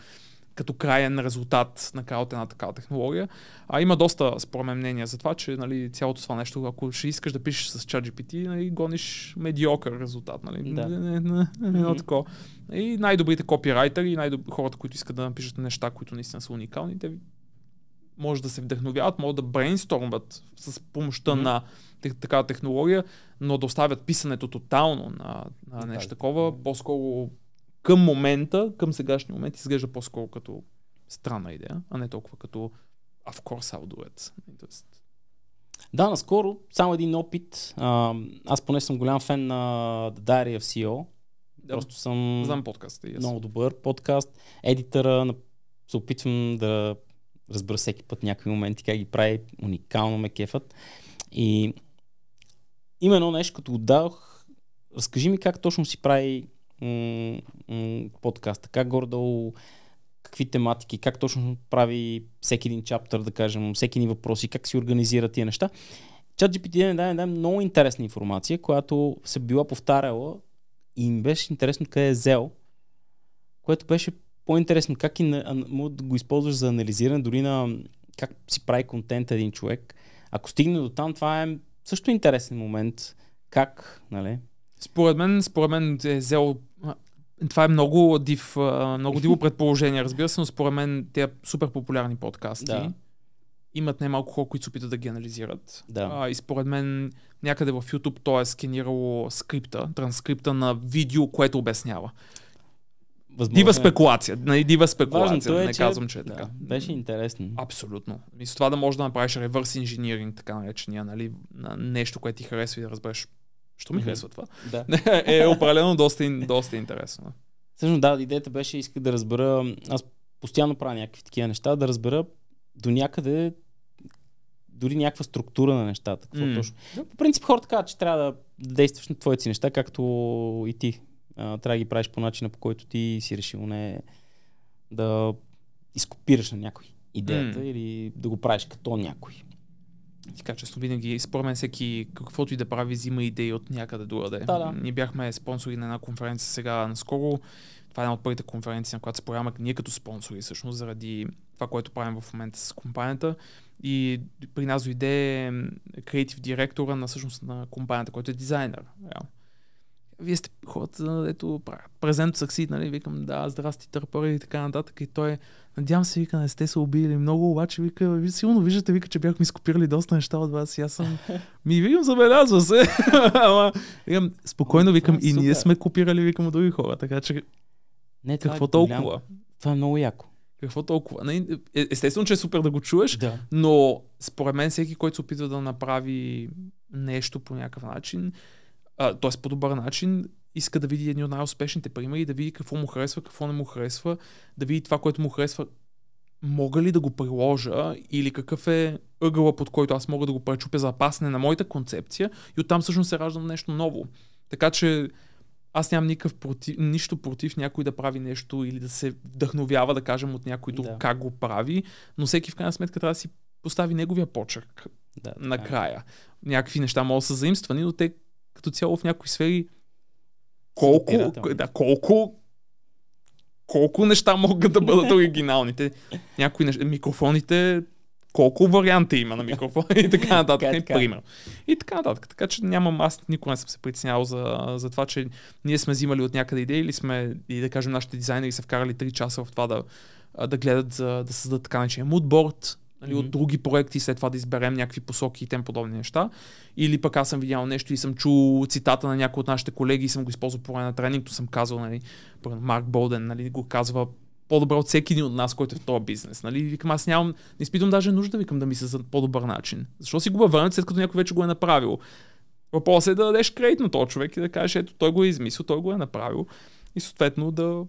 като краен резултат на от една такава технология. А има доста, според мен, мнения за това, че нали, цялото това нещо, ако ще искаш да пишеш с ChatGPT, нали, гониш медиокър резултат. Нали? Да. Не, не, такова. И най-добрите копирайтери, и най-доб... хората, които искат да напишат неща, които наистина са уникални, те може да се вдъхновяват, могат да брейнстормват с помощта Мгм. на такава технология, но да оставят писането тотално на, на нещо такова, по-скоро към момента, към сегашния момент, изглежда по-скоро като странна идея, а не толкова като of course I'll do it. Тоест, Да, наскоро, само един опит. А, аз поне съм голям фен на The Diary of CEO. Да. Просто съм Знам подкаста. Yes. много добър подкаст. Едитъра на- се опитвам да разбера всеки път някакви моменти, как ги прави. Уникално ме кефът. И има едно нещо, като отдах. Разкажи ми как точно си прави м- м- подкаста. Как горе-долу какви тематики, как точно прави всеки един чаптър, да кажем, всеки един въпроси, как си организира тия неща. ChatGPT не даде, даде много интересна информация, която се била повтаряла и им беше интересно къде е взел, което беше по-интересно как и на, да го използваш за анализиране дори на как си прави контент един човек. Ако стигне до там, това е също интересен момент. Как, нали? Според мен, според мен е взел това е много, див, много диво предположение, разбира се, но според мен те супер популярни подкасти Да. имат немалко хора, които се опитат да ги анализират. Да. А, и според мен някъде в YouTube то е сканирало скрипта, транскрипта на видео, което обяснява. Възможно Дива е. спекулация. Нали, дива спекулация. Важното е, не че, казвам, че е да, така. Беше интересно. Абсолютно. И с това да можеш да направиш ревърс инжиниринг, така наречения, нали, на нещо, което ти харесва и да разбереш, що ми Мгм. харесва това. Да. е определено доста, доста интересно. Всъщност да, идеята беше, исках да разбера, аз постоянно правя някакви такива неща, да разбера до някъде дори някаква структура на нещата. Какво М. точно. По принцип хората казват, че трябва да действаш на твоите си неща, както и ти. А, трябва да ги правиш по начина, по който ти си решил, не да изкопираш на някой идеята М. или да го правиш като някой. Ти качество винаги, според мен всеки, каквото и да прави, взима идеи от някъде другаде. Да, да. Ние бяхме спонсори на една конференция сега наскоро. Това е една от първите конференции, на която се появяваме ние като спонсори, всъщност, заради това, което правим в момента с компанията. И при нас дойде креатив директора на, всъщност, на компанията, който е дизайнер. Реално. Вие сте хората, ето презент съксид, нали? Викам, да, здрасти, търпари и така нататък. И той е, надявам се, вика, не сте се убили много, обаче, вика, ви силно виждате, вика, че бяхме изкопирали доста неща от вас и аз съм, ми викам, забелязва се. Ама, викам, спокойно, викам, Това е и ние сме копирали, викам, други хора, така че Не, това какво е голям- толкова? Това е много яко. Какво толкова? Нали, е- Естествено, че е супер да го чуеш, Да. но според мен всеки, който се опитва да направи нещо по някакъв начин, т.е. по добър начин, иска да види едни от най-успешните примери, да види какво му харесва, какво не му харесва, да види това, което му харесва, мога ли да го приложа или какъв е ъгъла, под който аз мога да го пречупя за пасне на моята концепция и оттам всъщност се ражда нещо ново. Така че аз нямам никакъв против, нищо против някой да прави нещо или да се вдъхновява, да кажем, от някой друг Да. как го прави, но всеки в крайна сметка трябва да си постави неговия почерк да така е. накрая. Някакви неща могат да са заимствани, но те като цяло в някои сфери колко, да, колко колко неща могат да бъдат оригиналните. Някои неща, микрофоните, колко варианти има на микрофона и така нататък. Така е, и така е. пример. И така нататък. Така че нямам, аз никога не съм се притеснявал за, за това, че ние сме взимали от някъде идеи или сме, и да кажем, нашите дизайнери са вкарали 3 часа в това да, да гледат, за, да създадат така наречения moodboard, нали, от Мгм. други проекти, след това да изберем някакви посоки и тем подобни неща. Или пък аз съм видял нещо и съм чул цитата на някой от нашите колеги и съм го използвал по време на тренинг, съм казал, нали, Марк Болден, нали, го казва по-добре от всеки един от нас, който е в този бизнес. Нали? Викам, аз нямам, не изпитвам даже нужда, викам да мисля за по-добър начин. Защо си във върнат, след като някой вече го е направил? Въпросът е да дадеш кредит на този човек и да кажеш, ето той го е измислил, той го е направил и съответно да,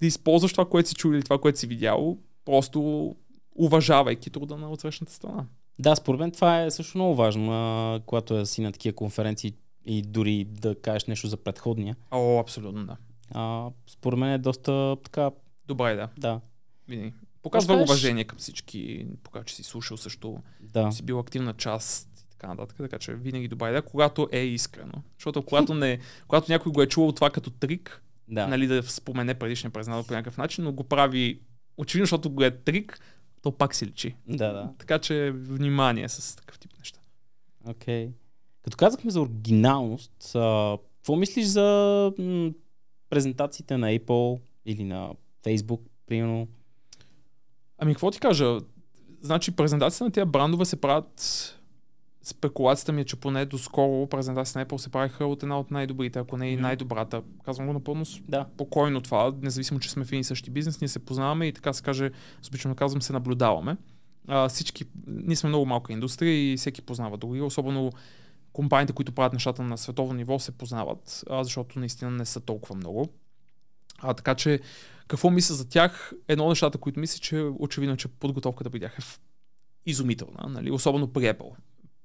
да използваш това, което си чул или това, което си видял, просто уважавайки труда на отсрещната страна. Да, според мен това е също много важно, а, когато е си на такива конференции и дори да кажеш нещо за предходния. О, абсолютно да. А, според мен е доста така, Добре, да. да, Винаги. Показва Кажеш- уважение към всички, показва, че си слушал също, да. си бил активна част и така нататък, така че винаги добре да, когато е искрено. Защото когато, не, когато някой го е чувал това като трик, да. нали, да спомене предишния признател по някакъв начин, но го прави очевидно, защото го е трик, то пак се личи. Да, да. Така че внимание с такъв тип неща. Окей. Okay. Като казахме за оригиналност, а, какво мислиш за м- презентациите на Apple или на Facebook, примерно? Ами, какво ти кажа? Значи, презентацията на тези брандове се правят спекулацията ми е, че поне доскоро презентацията на Apple се правиха от една от най-добрите, ако не и най-добрата. Казвам го напълно да. спокойно това, независимо, че сме в един същи бизнес, ние се познаваме и така се каже, с обичам казвам, се наблюдаваме. А, всички, ние сме много малка индустрия и всеки познава други, особено компаниите, които правят нещата на световно ниво, се познават, а, защото наистина не са толкова много. А, така че, какво мисля за тях? Едно от нещата, които мисля, че очевидно, че подготовката при тях е изумителна, нали? особено при Apple.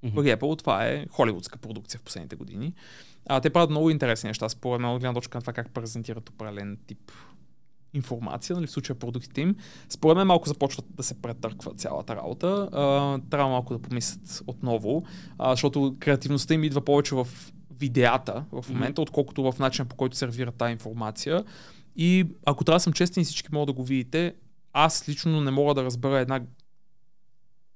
Mm-hmm. При Apple това е холивудска продукция в последните години. А, те правят много интересни неща, според мен, от гледна точка на това как презентират определен тип информация, нали, в случая продуктите им. Според мен малко започват да се претърква цялата работа. А, трябва малко да помислят отново, а, защото креативността им идва повече в видеята в момента, mm-hmm. отколкото в начина по който сервира тази информация. И ако трябва да съм честен и всички могат да го видите, аз лично не мога да разбера една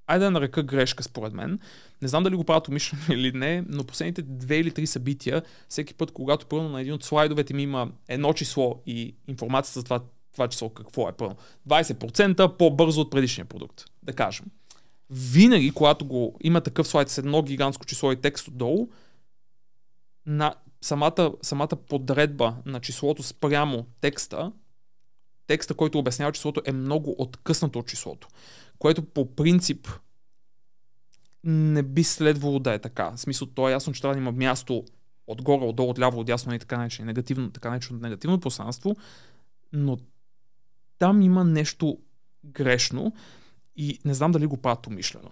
айде да нарека грешка според мен. Не знам дали го правят умишлено или не, но последните две или три събития, всеки път, когато пълно на един от слайдовете ми има едно число и информацията за това, това число какво е пълно. 20% по-бързо от предишния продукт, да кажем. Винаги, когато го има такъв слайд с едно гигантско число и текст отдолу, на самата, самата подредба на числото спрямо текста, текста, който обяснява числото, е много откъснато от числото което по принцип не би следвало да е така. В смисъл, то е ясно, че трябва да има място отгоре, отдолу, отляво, отясно и така наречено негативно, така наречено негативно пространство, но там има нещо грешно и не знам дали го правят умишлено.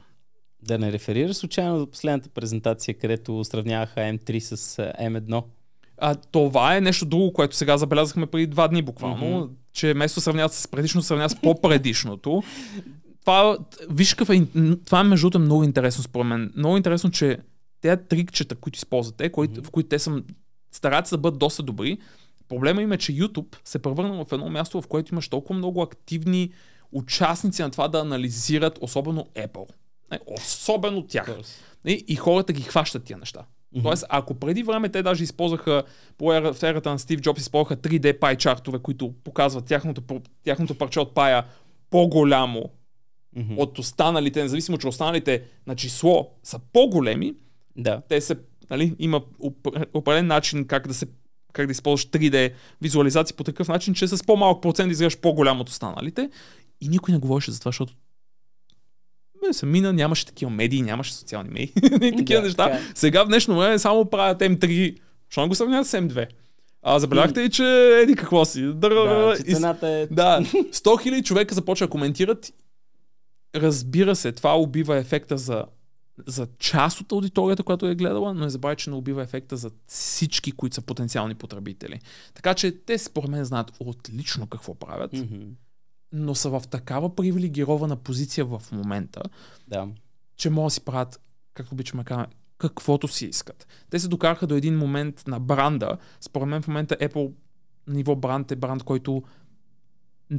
Да не реферираш случайно за последната презентация, където сравняваха M3 с M1? А, това е нещо друго, което сега забелязахме преди два дни буквално, mm-hmm. че вместо сравняват с предишно, сравняват с по-предишното това, виж какъв е, това е между другото много интересно според мен. Много интересно, че тези трикчета, които използвате, кои, mm-hmm. в които те са, старат се да бъдат доста добри, проблема им е, че YouTube се превърна в едно място, в което имаш толкова много активни участници на това да анализират, особено Apple. Не, особено тях. И, и хората ги хващат тия неща. Mm-hmm. Тоест, ако преди време те даже използваха, по в ерата на Стив Джобс използваха 3D пай чартове, които показват тяхното, тяхното парче от пая по-голямо mm-hmm. от останалите, независимо, че останалите на число са по-големи, да. те се, нали, има определен начин как да се как да използваш 3D визуализации по такъв начин, че с по-малък процент изглеждаш по-голям от останалите. И никой не говореше за това, защото бе, се мина, нямаше такива медии, нямаше социални медии, такива да, неща. Да. Сега в днешно време само правят M3, защо го сравняват с M2? А забелязахте и, че еди какво си. Да, че цената е... Да, 100 000 човека започва да коментират Разбира се, това убива ефекта за, за част от аудиторията, която е гледала, но не забравяй, че не убива ефекта за всички, които са потенциални потребители. Така че те според мен знаят отлично какво правят, mm-hmm. но са в такава привилегирована позиция в момента, да. че могат да си правят, както обичаме кажа, каквото си искат. Те се докараха до един момент на бранда. Според мен в момента Apple ниво бранд е бранд, който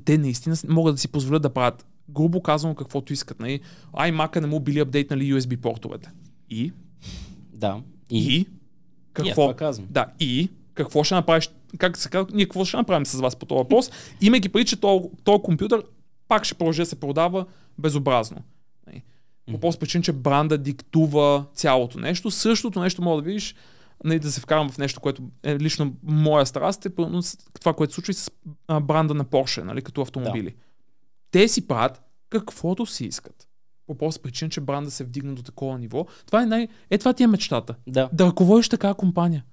те наистина могат да си позволят да правят грубо казано каквото искат. Нали? iMac не му били апдейтнали USB портовете. И? Да. И? и? Какво? И, казвам. Да, и? Какво ще направиш? Как се казва? Ние какво ще направим с вас по този въпрос? Имайки преди, че този, компютър пак ще продължи да се продава безобразно. Нали? По просто причин, че бранда диктува цялото нещо. Същото нещо мога да видиш, нали, да се вкарам в нещо, което е лично моя страст, е това, което случва и с бранда на Porsche, нали, като автомобили. Да те си правят каквото си искат. По просто причина, че бранда се вдигна до такова ниво. Това е най... Е, това ти е мечтата. Да. Да ръководиш такава компания.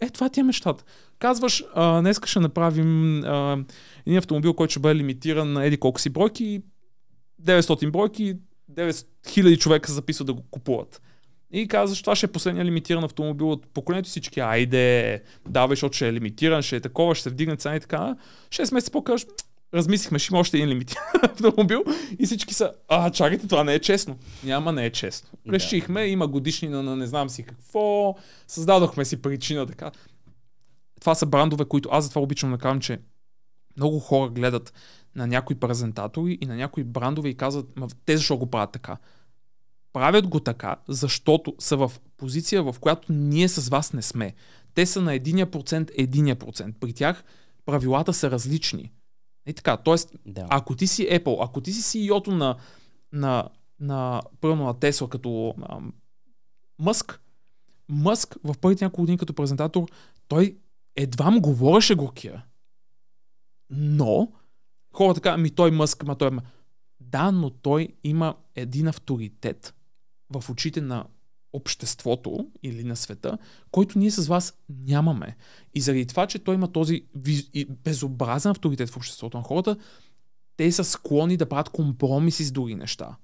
Е, това ти е мечтата. Казваш, а, днес ще направим а, един автомобил, който ще бъде лимитиран на еди колко си бройки, 900 бройки, 9000 човека се записват да го купуват. И казваш, това ще е последния лимитиран автомобил от поколението всички. Айде, давай, защото ще е лимитиран, ще е такова, ще се вдигне цена и така. 6 месеца по-късно, размислихме, ще има още един лимит автомобил и всички са, а, чакайте, това не е честно. Няма, не е честно. Решихме, има годишни на, не знам си какво, създадохме си причина така. Това са брандове, които аз затова обичам да казвам, че много хора гледат на някои презентатори и на някои брандове и казват, ма те защо го правят така? Правят го така, защото са в позиция, в която ние с вас не сме. Те са на единия процент, единия процент. При тях правилата са различни. И така, т.е. Да. ако ти си Apple, ако ти си CEO-то на, на, на, първо на Tesla като а, Мъск, Мъск в първите няколко години като презентатор, той едва му говореше горкия. Но, хората така, ми той Мъск, ма той... Ма... Да, но той има един авторитет в очите на обществото или на света, който ние с вас нямаме. И заради това, че той има този безобразен авторитет в обществото на хората, те са склонни да правят компромиси с други неща.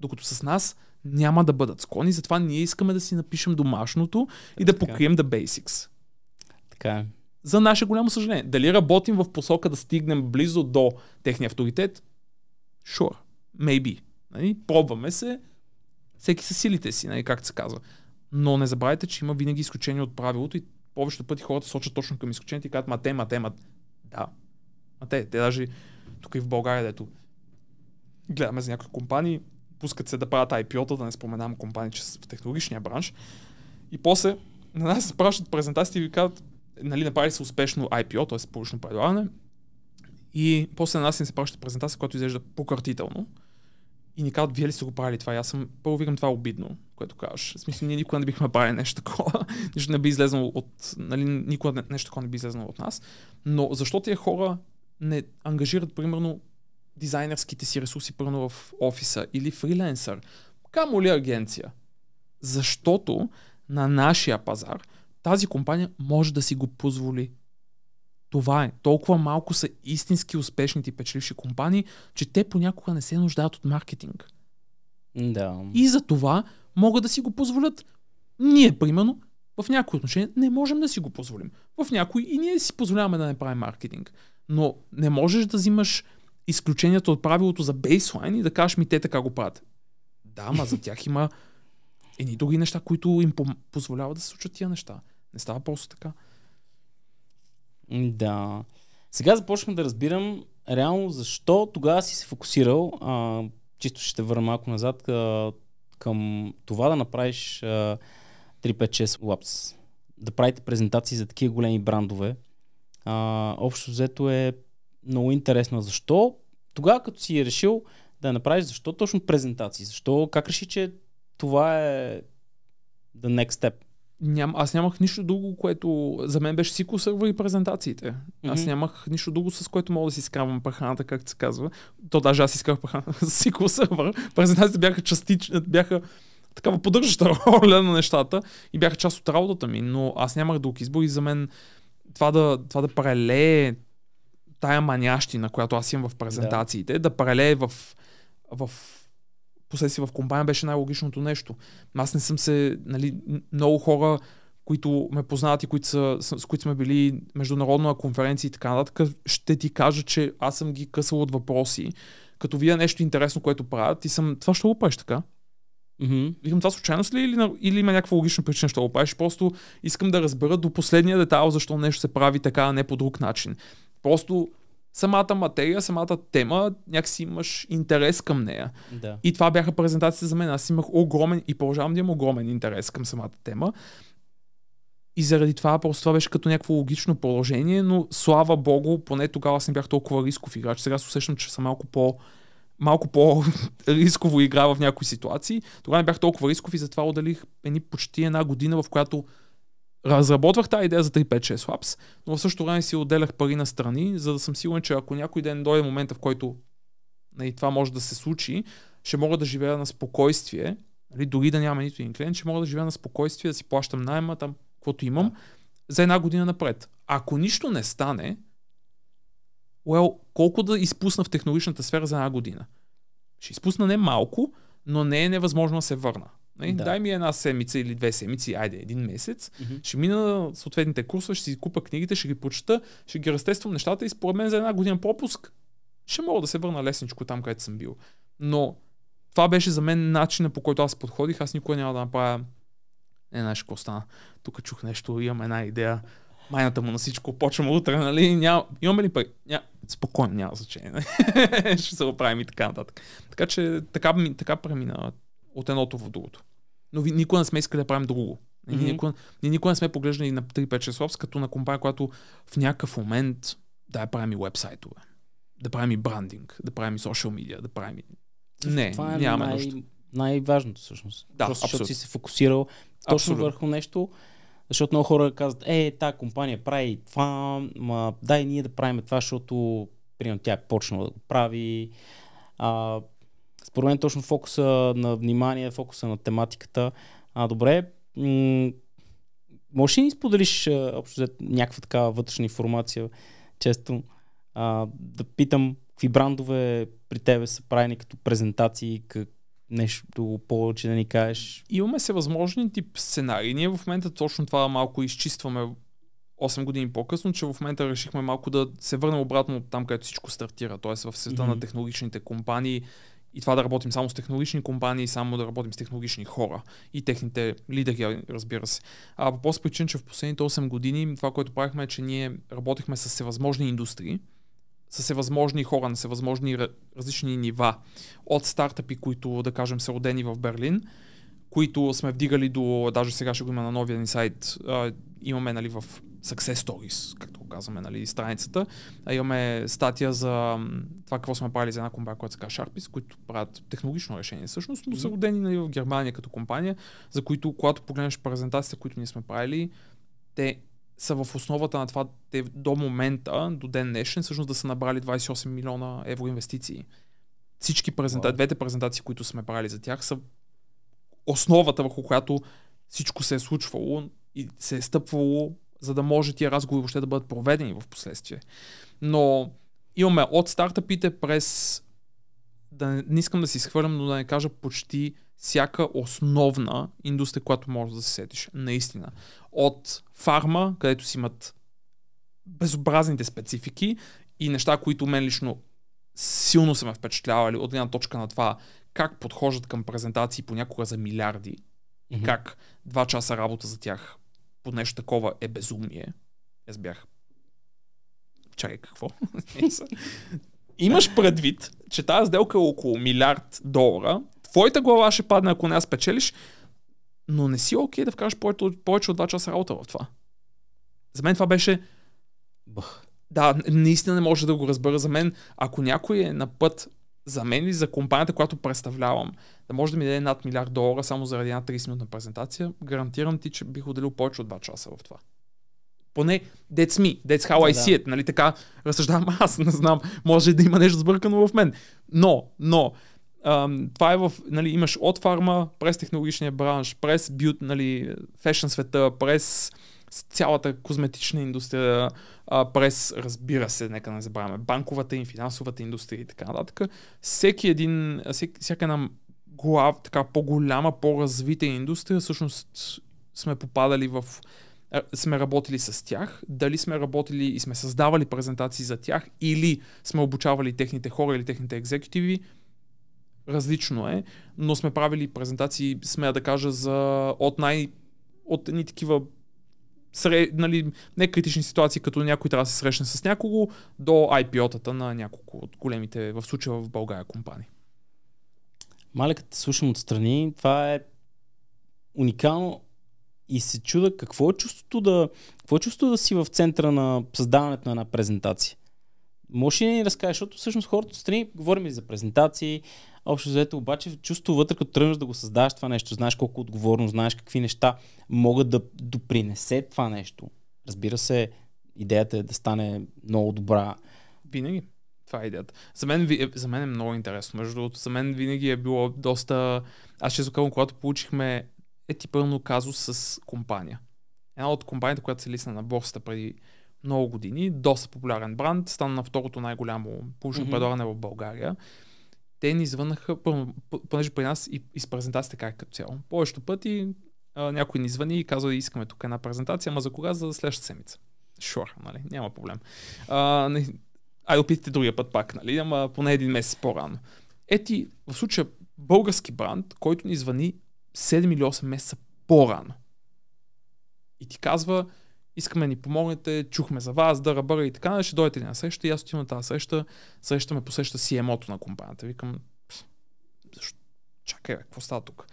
Докато с нас няма да бъдат склонни, затова ние искаме да си напишем домашното и да покрием the basics. Така е. За наше голямо съжаление. Дали работим в посока да стигнем близо до техния авторитет? Sure. Maybe. Нали? Пробваме се. Всеки със силите си, нали? както се казва. Но не забравяйте, че има винаги изключение от правилото и повечето пъти хората сочат точно към изключението и казват, ма те, ма те, ма... Да. Ма те, те даже тук и в България, дето гледаме за някои компании, пускат се да правят IPO-та, да не споменавам компании, че в технологичния бранш. И после на нас се пращат презентации и ви казват, нали, направили се успешно IPO, т.е. публично предлагане. И после на нас ни се праща презентация, която изглежда пократително. И ни казват, вие ли сте го правили това? И аз съм, първо викам това е обидно, което кажеш. В смисъл, ние никога не бихме правили нещо такова. Нищо не би излезнало от, нали, никога не- нещо такова не би излезнало от нас. Но защо тия хора не ангажират, примерно, дизайнерските си ресурси, примерно в офиса или фриленсър? Камо ли агенция? Защото на нашия пазар тази компания може да си го позволи. Това е. Толкова малко са истински успешните и печеливши компании, че те понякога не се нуждаят от маркетинг. Да. И за това могат да си го позволят. Ние, примерно, в някои отношения не можем да си го позволим. В някои и ние си позволяваме да не правим маркетинг. Но не можеш да взимаш изключението от правилото за бейслайн и да кажеш ми те така го правят. Да, ама за тях има едни други неща, които им позволяват да се случат тия неща. Не става просто така. Да. Сега започнах да разбирам реално защо тогава си се фокусирал, а, чисто ще върна малко назад, а, към това да направиш а, 356 Labs. Да правите презентации за такива големи брандове. А, общо взето е много интересно. Защо тогава като си е решил да я направиш, защо точно презентации? Защо, как реши, че това е the next step? Ням, аз нямах нищо друго, което за мен беше SQL сервер и презентациите. Аз Мгм. нямах нищо друго, с което мога да си скарвам праханата, както се казва. То даже аз изкарах прахана с SQL сервер. Презентациите бяха частични, бяха такава поддържаща роля на нещата и бяха част от работата ми, но аз нямах друг избор и за мен това да, това да прелее тая манящина, която аз имам в презентациите, да, да прелее в, в последствие в компания беше най-логичното нещо. Аз не съм се, нали, много хора, които ме познават и които са, с, които сме били международно на конференции и така нататък, ще ти кажа, че аз съм ги късал от въпроси, като видя нещо интересно, което правят и съм, това ще го правиш така. Мгм. Викам, това случайност ли е или, или има някаква логична причина, ще го правиш? Просто искам да разбера до последния детайл защо нещо се прави така, а не по друг начин. Просто самата материя, самата тема, някакси имаш интерес към нея. Да. И това бяха презентациите за мен. Аз имах огромен и продължавам да имам огромен интерес към самата тема. И заради това просто това беше като някакво логично положение, но слава богу, поне тогава аз не бях толкова рисков играч. Сега се усещам, че съм малко по малко по-рисково игра в някои ситуации. Тогава не бях толкова рисков и затова отделих едни почти една година, в която разработвах тази идея за 3-5-6 Labs, но в същото време си отделях пари на страни, за да съм сигурен, че ако някой ден дойде момента, в който нали, това може да се случи, ще мога да живея на спокойствие, нали, дори да няма нито един клиент, ще мога да живея на спокойствие, да си плащам найема, там, каквото имам, за една година напред. Ако нищо не стане, well, колко да изпусна в технологичната сфера за една година? Ще изпусна не малко, но не е невъзможно да се върна. Нали? Да. Дай ми една седмица или две седмици, айде, един месец, Мгм. ще мина съответните курсове, ще си купа книгите, ще ги прочета, ще ги разтествам нещата и според мен за една година пропуск ще мога да се върна лесничко там, където съм бил. Но това беше за мен начина по който аз подходих. Аз никога няма да направя. Не знаеш какво стана. Тук чух нещо, имам една идея. майната му на всичко, почваме утре, нали, няма, имаме ли пари? Ня, спокойно, няма значение. Ще се оправим и така нататък. Така че така, така премина от едното в другото. Но никога не сме искали да правим друго. Ние, mm-hmm. никога, ние никога не сме поглеждали на 3-5 Swaps като на компания, която в някакъв момент да правим и вебсайтове, да правим и брандинг, да правим и social media, да правим и... Не, Това е няма най- нужда. най-важното всъщност. Да, Просто защото абсолютно. си се фокусирал точно Абсолютно. върху нещо, защото много хора казват, е, тази компания прави това, ма дай ние да правим това, защото примерно тя е почнала да го прави. А, според мен точно фокуса на внимание, фокуса на тематиката. А, добре, м- можеш ли ни споделиш а, общо взето някаква такава вътрешна информация, често а, да питам какви брандове при тебе са правени като презентации, как, нещо повече да ни кажеш. Имаме се възможни тип сценарии. Ние в момента точно това малко изчистваме 8 години по-късно, че в момента решихме малко да се върнем обратно от там, където всичко стартира, т.е. в света Мгм. на технологичните компании и това да работим само с технологични компании, само да работим с технологични хора и техните лидери, разбира се. А по просто причина, че в последните 8 години това, което правихме е, че ние работихме с всевъзможни индустрии, с всевъзможни хора на всевъзможни ра- различни нива. От стартъпи, които, да кажем, са родени в Берлин, които сме вдигали до, даже сега ще го има на новия ни сайт, имаме нали, в Success Stories, както го казваме, нали, страницата. А имаме статия за това какво сме правили за една компания, която се казва Sharpis, които правят технологично решение всъщност, но са родени нали, в Германия като компания, за които, когато погледнеш презентациите, които ние сме правили, те са в основата на това, те до момента, до ден днешен, всъщност да са набрали 28 милиона евро инвестиции. Всички презента... Двете презентации, които сме правили за тях, са основата, върху която всичко се е случвало и се е стъпвало, за да може тия разговори въобще да бъдат проведени в последствие. Но имаме от стартъпите през да не, не искам да си изхвърлям, но да не кажа почти всяка основна индустрия, която можеш да се сетиш. Наистина. От фарма, където си имат безобразните специфики и неща, които мен лично силно са ме впечатлявали от една точка на това как подхождат към презентации понякога за милиарди, Мгм. как два часа работа за тях по нещо такова е безумие. Аз бях... Чакай, какво? Имаш предвид, че тази сделка е около милиард долара, твоята глава ще падне, ако не я спечелиш, но не си окей да вкараш повече, повече от 2 часа работа в това. За мен това беше Бах. да, наистина не може да го разбера. За мен, ако някой е на път за мен и за компанията, която представлявам, да може да ми даде над милиард долара само заради една 30-минутна презентация, гарантирам ти, че бих отделил повече от 2 часа в това. Поне, that's me, that's how I Да. see it, нали така разсъждавам аз, не знам, може да има нещо сбъркано в мен. Но, но, ам, това е в, нали, имаш от фарма, през технологичния бранш, през бют, нали, фешн света, през цялата козметична индустрия, а, през, разбира се, нека не забравяме, банковата и финансовата индустрия и така нататък. Всеки един, всеки, всяка една глав, така по-голяма, по-развита индустрия, всъщност сме попадали в сме работили с тях, дали сме работили и сме създавали презентации за тях или сме обучавали техните хора или техните екзекутиви, различно е, но сме правили презентации, смея да кажа, за от най... от едни такива сре, нали, не критични ситуации, като някой трябва да се срещне с някого, до IPO-тата на няколко от големите, в случая в България, компании. Мале, като слушам отстрани, това е уникално и се чуда какво е чувството да, какво е чувството да си в центъра на създаването на една презентация. Може ли да ни разкажеш, защото всъщност хората отстрани говорим и за презентации, общо взето, обаче чувство вътре, като тръгнеш да го създаваш това нещо, знаеш колко отговорно, знаеш какви неща могат да допринесе това нещо. Разбира се, идеята е да стане много добра. Винаги. Това е идеята. За мен, е- за мен е много интересно. Между другото, за мен винаги е било доста... Аз ще казвам, когато получихме е ти пълно казус с компания. Една от компаниите, която се лисна на борсата преди много години, доста популярен бранд, стана на второто най-голямо публично Мгм. предлагане в България. Те ни звънаха, първо, понеже при нас и, и с презентацията как като цяло. Повечето пъти а, някой ни звъни и казва, искаме тук една презентация, ама за кога? За следващата седмица. Шур, нали? Няма проблем. А, не, Ай, опитайте другия път пак, нали? Ама поне един месец по-рано. Ети, в случая български бранд, който ни звъни 7 или 8 месеца по-рано. И ти казва, искаме да ни помогнете, чухме за вас, да ръбъра и така, ще дойдете ли на среща и аз отивам на тази среща, срещаме посеща CMO-то на компанията. Викам, «Пс, защо? Чакай, бе, какво става тук?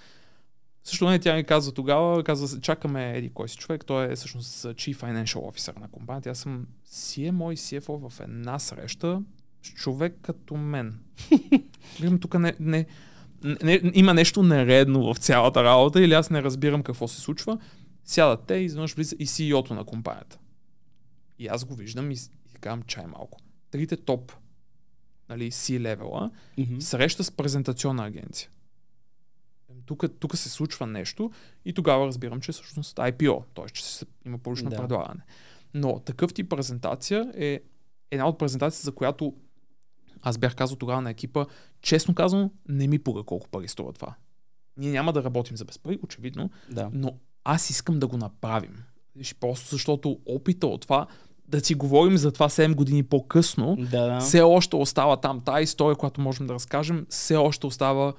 Също не, тя ми казва тогава, казва, чакаме еди кой си човек, той е всъщност Chief Financial Officer на компанията. Аз съм CMO и CFO в една среща с човек като мен. Викам, тук не, не, не, има нещо нередно в цялата работа или аз не разбирам какво се случва. Сядат те и изведнъж влиза и CEO-то на компанията. И аз го виждам и, и казвам чай малко. Трите топ нали, C-левела Мгм. среща с презентационна агенция. Тук, тук се случва нещо и тогава разбирам, че всъщност IPO, т.е. че се, има публично Да. предлагане. Но такъв тип презентация е една от презентациите, за която аз бях казал тогава на екипа, честно казано, не ми пуга колко пари струва това. Ние няма да работим за без пари, очевидно, Да. но аз искам да го направим. Просто защото опита от това да си говорим за това 7 години по-късно, Да, да. все още остава там. Тая история, която можем да разкажем, все още остава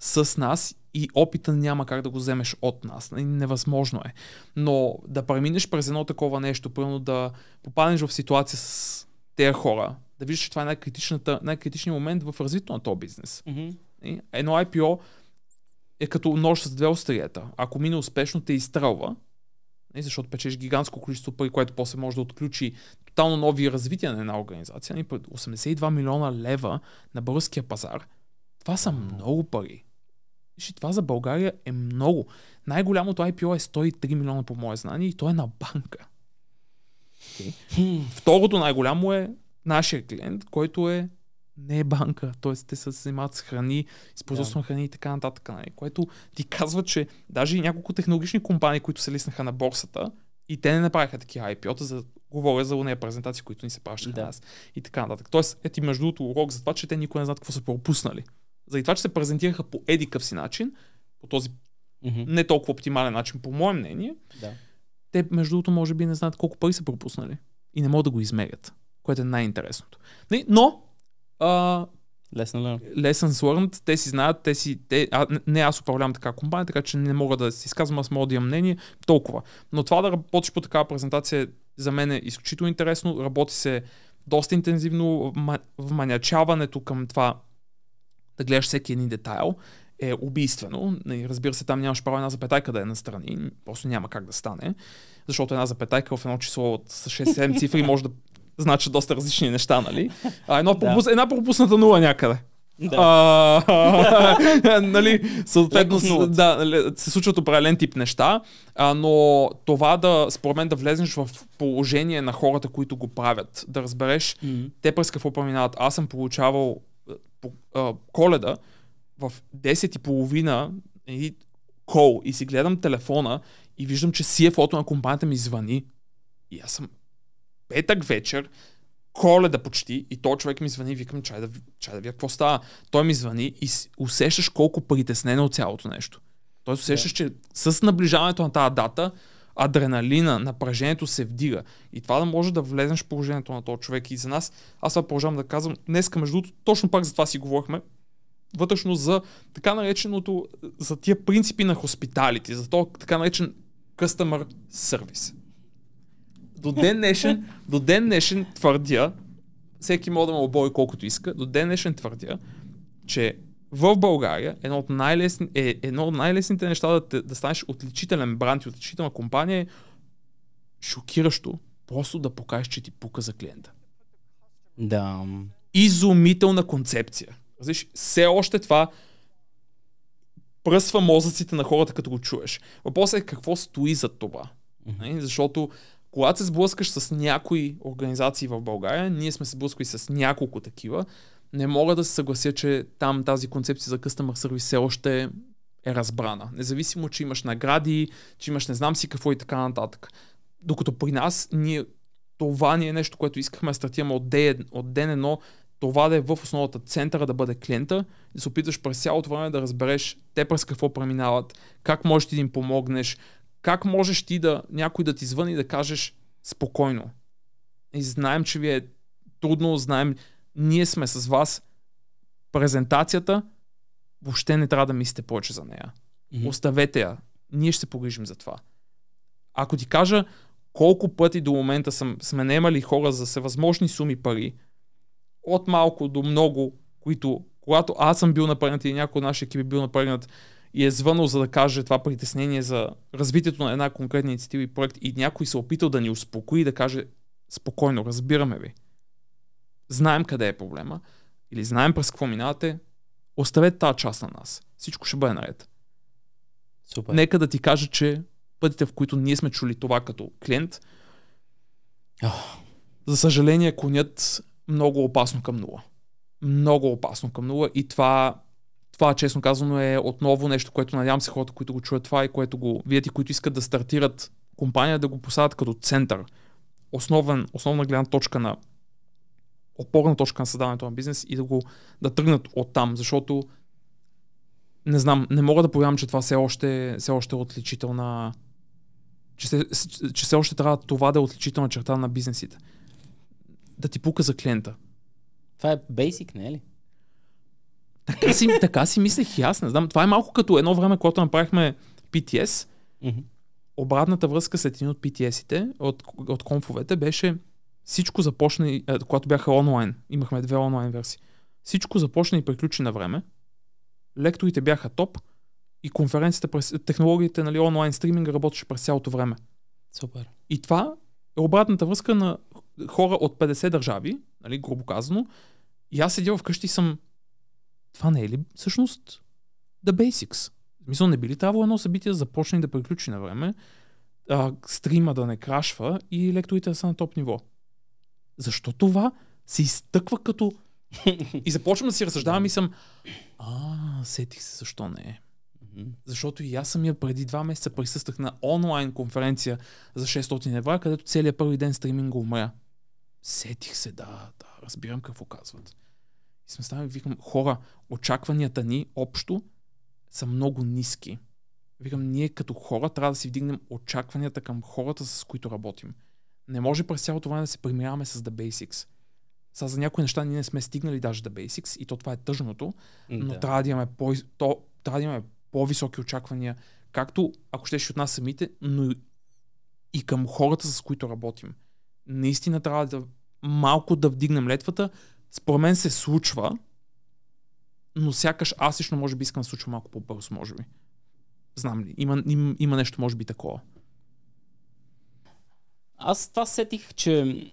с нас и опита няма как да го вземеш от нас. Нали, Невъзможно е. Но да преминеш през едно такова нещо, примерно да попаднеш в ситуация с тези хора, да видиш, че това е най-критичният момент в развитието на този бизнес. Нали, Едно IPO е като нож с две остриета. Ако мине успешно, те изстрелва, защото печеш гигантско количество пари, което после може да отключи тотално нови развития на една организация. Нали, пред 82 милиона лева на българския пазар. Това са много пари. Виж, и това за България е много. Най-голямото IPO е 103 милиона по мое знание и то е на банка. Хм. Второто най-голямо е нашия клиент, който е не е банка, т.е. те се занимават с храни, с производство на храни и така нататък. Нали? Което ти казва, че даже и няколко технологични компании, които се лиснаха на борсата, и те не направиха такива IPO-та, за говоря за уния презентации, които ни се пращаха Да. на нас и така нататък. Тоест, е ти между другото урок за това, че те никой не знаят какво са пропуснали. Заради това, че се презентираха по едикъв си начин, по този Мгм. не толкова оптимален начин, по мое мнение, Да. те между другото може би не знаят колко пари са пропуснали и не могат да го измерят, което е най-интересното. Нали, Но, а, Лесно ли? lessons learned, те си знаят, те си, те, а, не- аз управлявам така компания, така че не мога да си изказвам, аз мога да имам мнение, толкова. Но това да работиш по такава презентация за мен е изключително интересно, работи се доста интензивно, ма- вманячаването към това да гледаш всеки един детайл е убийствено. Разбира се, там нямаш право една запетайка да е настрани, просто няма как да стане, защото една запетайка в едно число от с 6-7 цифри може да значи доста различни неща, нали? А едно Да. пропус... една пропусната нула някъде. Да. А, нали, съответно, да, нали, се случват определен тип неща, а, но това да, според мен, да влезеш в положение на хората, които го правят, да разбереш Мгм. те през какво преминават. Аз съм получавал по, а, коледа в 10 и половина и кол и си гледам телефона и виждам, че CFO-то на компанията ми звъни. И аз съм петък вечер, коледа почти, и то човек ми звъни, викам, чай да, чай да видя какво става. Той ми звъни и усещаш колко притеснено от цялото нещо. Тоест усещаш, че с наближаването на тази дата, адреналина, напрежението се вдига. И това да може да влезеш в положението на този човек. И за нас, аз това продължавам да казвам, днеска между другото, точно пак за това си говорихме, вътрешно за така нареченото, за тия принципи на хоспиталите, за то така наречен customer service. До ден днешен, до ден днешен твърдя, всеки може да ме обори колкото иска, до ден днешен твърдя, че в България едно от, най-лесни, е, едно от най-лесните неща да, да станеш отличителен бранд и отличителна компания е шокиращо просто да покажеш, че ти пука за клиента. Да. Изумителна концепция. Разбираш, все още това пръсва мозъците на хората, като го чуеш. Въпросът е какво стои за това. Нали? Защото когато се сблъскаш с някои организации в България, ние сме се сблъскали с няколко такива, не мога да се съглася, че там тази концепция за customer service все още е разбрана. Независимо, че имаш награди, че имаш не знам си какво и така нататък. Докато при нас, ние, това ни е нещо, което искахме да стартираме от ден, от ден едно, това да е в основата центъра да бъде клиента и се опитваш през цялото време да разбереш те през какво преминават, как можеш ти да им помогнеш, как можеш ти да някой да ти звъни и да кажеш спокойно. И знаем, че ви е трудно, знаем, ние сме с вас. Презентацията въобще не трябва да мислите повече за нея. Мгм. Оставете я. Ние ще се погрижим за това. Ако ти кажа колко пъти до момента съм, сме наемали хора за всевъзможни суми пари, от малко до много, които, когато аз съм бил напрегнат или някой от нашия екип е бил напрегнат и е звънал за да каже това притеснение за развитието на една конкретна инициатива и проект и някой се е опитал да ни успокои да каже спокойно, разбираме ви. Знаем къде е проблема или знаем през какво минавате, оставете тази част на нас. Всичко ще бъде наред. Супер. Нека да ти кажа, че пътите, в които ние сме чули това като клиент, Ах. за съжаление, клонят много опасно към нула. Много опасно към нула и това, това честно казано е отново нещо, което надявам се хората, които го чуят това и което го видят и които искат да стартират компания, да го поставят като център. Основен, основна гледна точка на опорна точка на създаването на бизнес и да го да тръгнат от там, защото не знам, не мога да повярвам, че това все още, все още е отличителна че, се, че все още трябва това да е отличителна черта на бизнесите. Да ти пука за клиента. Това е basic, не е ли? Така си, така си мислех и аз, не знам. Това е малко като едно време, когато направихме PTS, Мгм. обратната връзка след един от PTS-ите, от, от конфовете, беше всичко започна, е, когато бяха онлайн. Имахме две онлайн версии. Всичко започна и приключи на време. Лекторите бяха топ и конференцията през технологиите, нали, онлайн стриминга работеше през цялото време. Супер. И това е обратната връзка на хора от 50 държави, нали, грубо казано. И аз седя вкъщи и съм... Това не е ли всъщност the basics? Смисъл, не би ли трябвало едно събитие да започне и да приключи на време, а, стрима да не крашва и лекторите да са на топ ниво? Защо това се изтъква като... и започвам да си разсъждавам и съм... А, сетих се защо не е. Защото и аз самия преди два месеца присъствах на онлайн конференция за 600 евро, където целият първи ден стриминга умря. Сетих се, да, да, разбирам какво казват. И сме станали, викам, хора, очакванията ни общо са много ниски. Викам, ние като хора трябва да си вдигнем очакванията към хората, с които работим. Не може през цялото време да се примиряваме с The Basics. Сега за някои неща ние не сме стигнали даже The Basics и то това е тъжното, но Да. трябва да имаме, по, то, трябва да имаме по-високи очаквания, както ако щеш от нас самите, но и- и към хората, с които работим. Наистина трябва да малко да вдигнем летвата. Според мен се случва, но сякаш аз лично може би искам да се случва малко по-бързо, може би. Знам ли, има, има, има нещо може би такова. Аз това сетих, че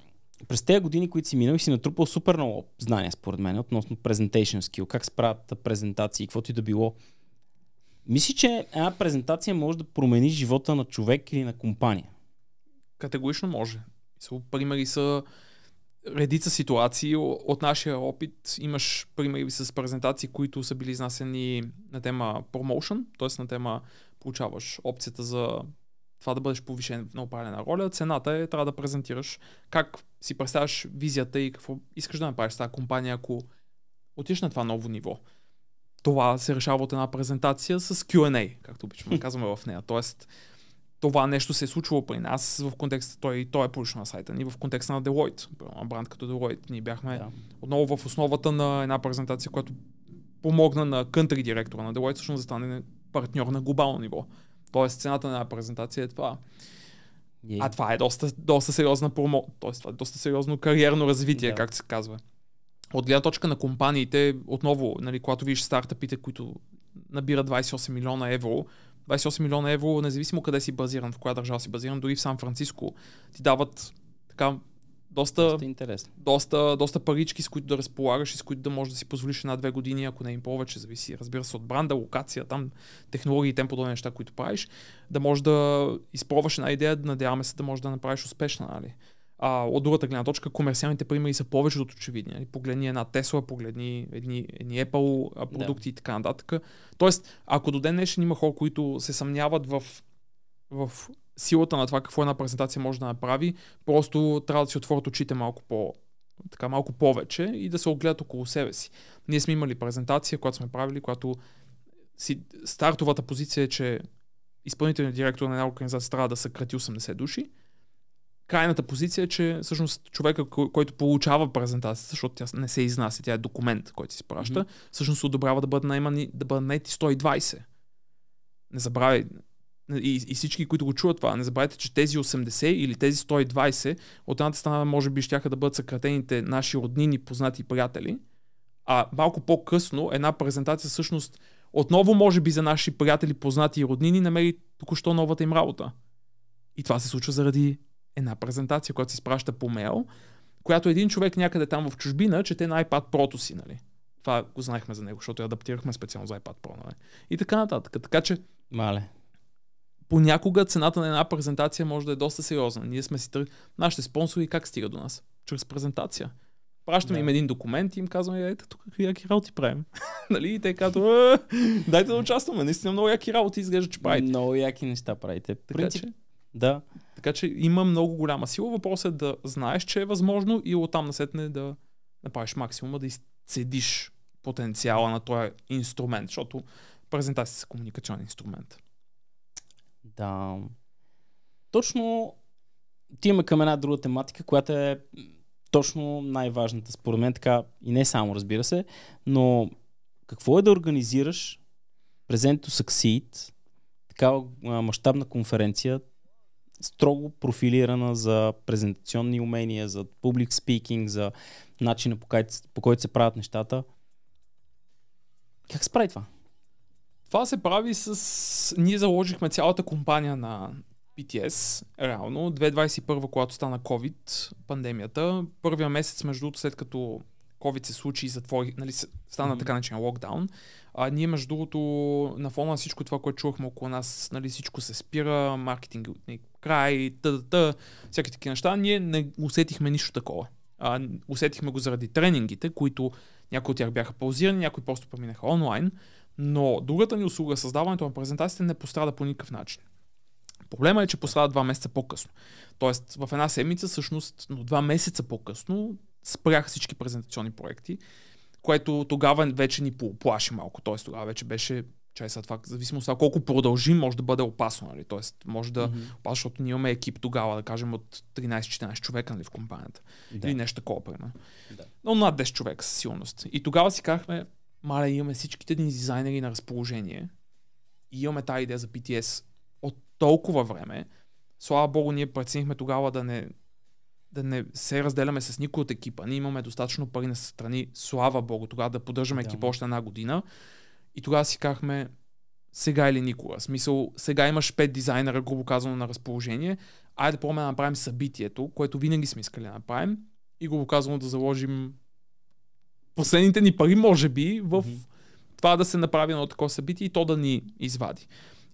през тези години, които си минал, си натрупал супер много знания, според мен, относно presentation skill, как се правят презентации, каквото и да било. Мисли, че една презентация може да промени живота на човек или на компания. Категорично може. Примери са редица ситуации от нашия опит. Имаш примери с презентации, които са били изнасени на тема promotion, т.е. на тема получаваш опцията за това да бъдеш повишен на определена роля. Цената е, трябва да презентираш как си представяш визията и какво искаш да направиш с тази компания, ако отидеш на това ново ниво. Това се решава от една презентация с Q&A, както обичаме да казваме в нея. Тоест, това нещо се е случвало при нас в контекста, той, той е публично на сайта ни, в контекста на Deloitte, бранд като Deloitte. Ние бяхме Да. отново в основата на една презентация, която помогна на кънтри директора на Deloitte всъщност да стане партньор на глобално ниво. Тоест цената на една презентация е това. И- А това е доста, доста сериозна промо, тоест това е доста сериозно кариерно развитие, да. както се казва. От гледна точка на компаниите, отново, нали, когато видиш стартъпите, които набират 28 милиона евро, 28 милиона евро, независимо къде си базиран, в коя държава си базиран, дори в Сан Франциско, ти дават така доста, Доста интересно. доста, доста парички, с които да разполагаш и с които да можеш да си позволиш една-две години, ако не им повече, зависи, разбира се, от бранда, локация, там, технологии и тем подобни неща, които правиш, да можеш да изпробваш една идея, надяваме се да можеш да направиш успешна, нали? А, от другата гледна точка, комерциалните примери са повече от очевидни. Нали? Погледни една Тесла, погледни едни, едни Apple продукти и така нататък. Тоест, ако до ден днешен има хора, които се съмняват в, в силата на това какво една презентация може да направи, просто трябва да си отворят очите малко по така малко повече и да се огледат около себе си. Ние сме имали презентация, която сме правили, която си, стартовата позиция е, че изпълнителният директор на една организация трябва да съкрати 80 души. Крайната позиция е, че всъщност човека, кой- който получава презентацията, защото тя не се изнася, тя е документ, който си праща, Мгм. всъщност одобрява да бъдат наемани, да бъдат наети 120. Не забравяй, и, и всички, които го чуват това, не забравяйте, че тези 80 или тези 120 от едната страна може би ще да бъдат съкратените наши роднини, познати и приятели, а малко по-късно една презентация всъщност отново може би за наши приятели, познати и роднини намери току-що новата им работа. И това се случва заради една презентация, която се изпраща по мейл, която един човек някъде там в чужбина чете на iPad Pro си, нали? Това го знаехме за него, защото я адаптирахме специално за iPad Pro, нали? И така нататък. Така че Мале. понякога цената на една презентация може да е доста сериозна. Ние сме си тръг... Нашите спонсори как стига до нас? Чрез презентация. Пращаме Да. им един документ и им казваме, ето тук какви яки работи правим. нали? И те казват, «А, дайте да участваме. Наистина много яки работи изглежда, че правите. Много яки неща правите. Така Принцип, че, да. така че има много голяма сила. Въпросът е да знаеш, че е възможно и оттам насетне да направиш максимума, да изцедиш потенциала на този инструмент, защото презентация са комуникационен инструмент. Да. Точно отиваме към една друга тематика, която е точно най-важната според мен, така и не само, разбира се, но какво е да организираш Present to Succeed, такава мащабна конференция, строго профилирана за презентационни умения, за public speaking, за начина по който, по който се правят нещата. Как се прави това? Това се прави с... Ние заложихме цялата компания на BTS, реално. 2021, когато стана COVID, пандемията. Първия месец, между другото, след като COVID се случи и затвори, нали, стана Мгм. така наречен локдаун. А ние, между другото, на фона на всичко това, което чувахме около нас, нали, всичко се спира, маркетинг от ни край, т.д. всяки такива неща, ние не усетихме нищо такова. А, усетихме го заради тренингите, които някои от тях бяха паузирани, някои просто преминаха онлайн, но другата ни услуга, създаването на презентациите, не пострада по никакъв начин. Проблема е, че пострада два месеца по-късно. Тоест, в една седмица, всъщност, но два месеца по-късно, спряха всички презентационни проекти, което тогава вече ни поплаши малко. Тоест, тогава вече беше чай са това, в зависимост от това колко продължим, може да бъде опасно. Нали? Тоест, може да, Мгм. опасно, защото ние имаме екип тогава, да кажем, от 13-14 човека нали, в компанията. Да. Или нещо такова, примерно. Да. Но над 10 човека със силност. И тогава си казахме, мале, имаме всичките ни дизайнери на разположение и имаме тази идея за BTS от толкова време. Слава богу, ние преценихме тогава да не, да не се разделяме с никой от екипа. Ние имаме достатъчно пари на страни, слава богу, тогава да поддържаме Да. екипа още една година. И тогава си казахме, сега или никога. Смисъл, сега имаш пет дизайнера, грубо казано, на разположение. Айде да пробваме да направим събитието, което винаги сме искали да направим. И грубо казано да заложим последните ни пари, може би, в Мгм. това да се направи едно такова събитие и то да ни извади.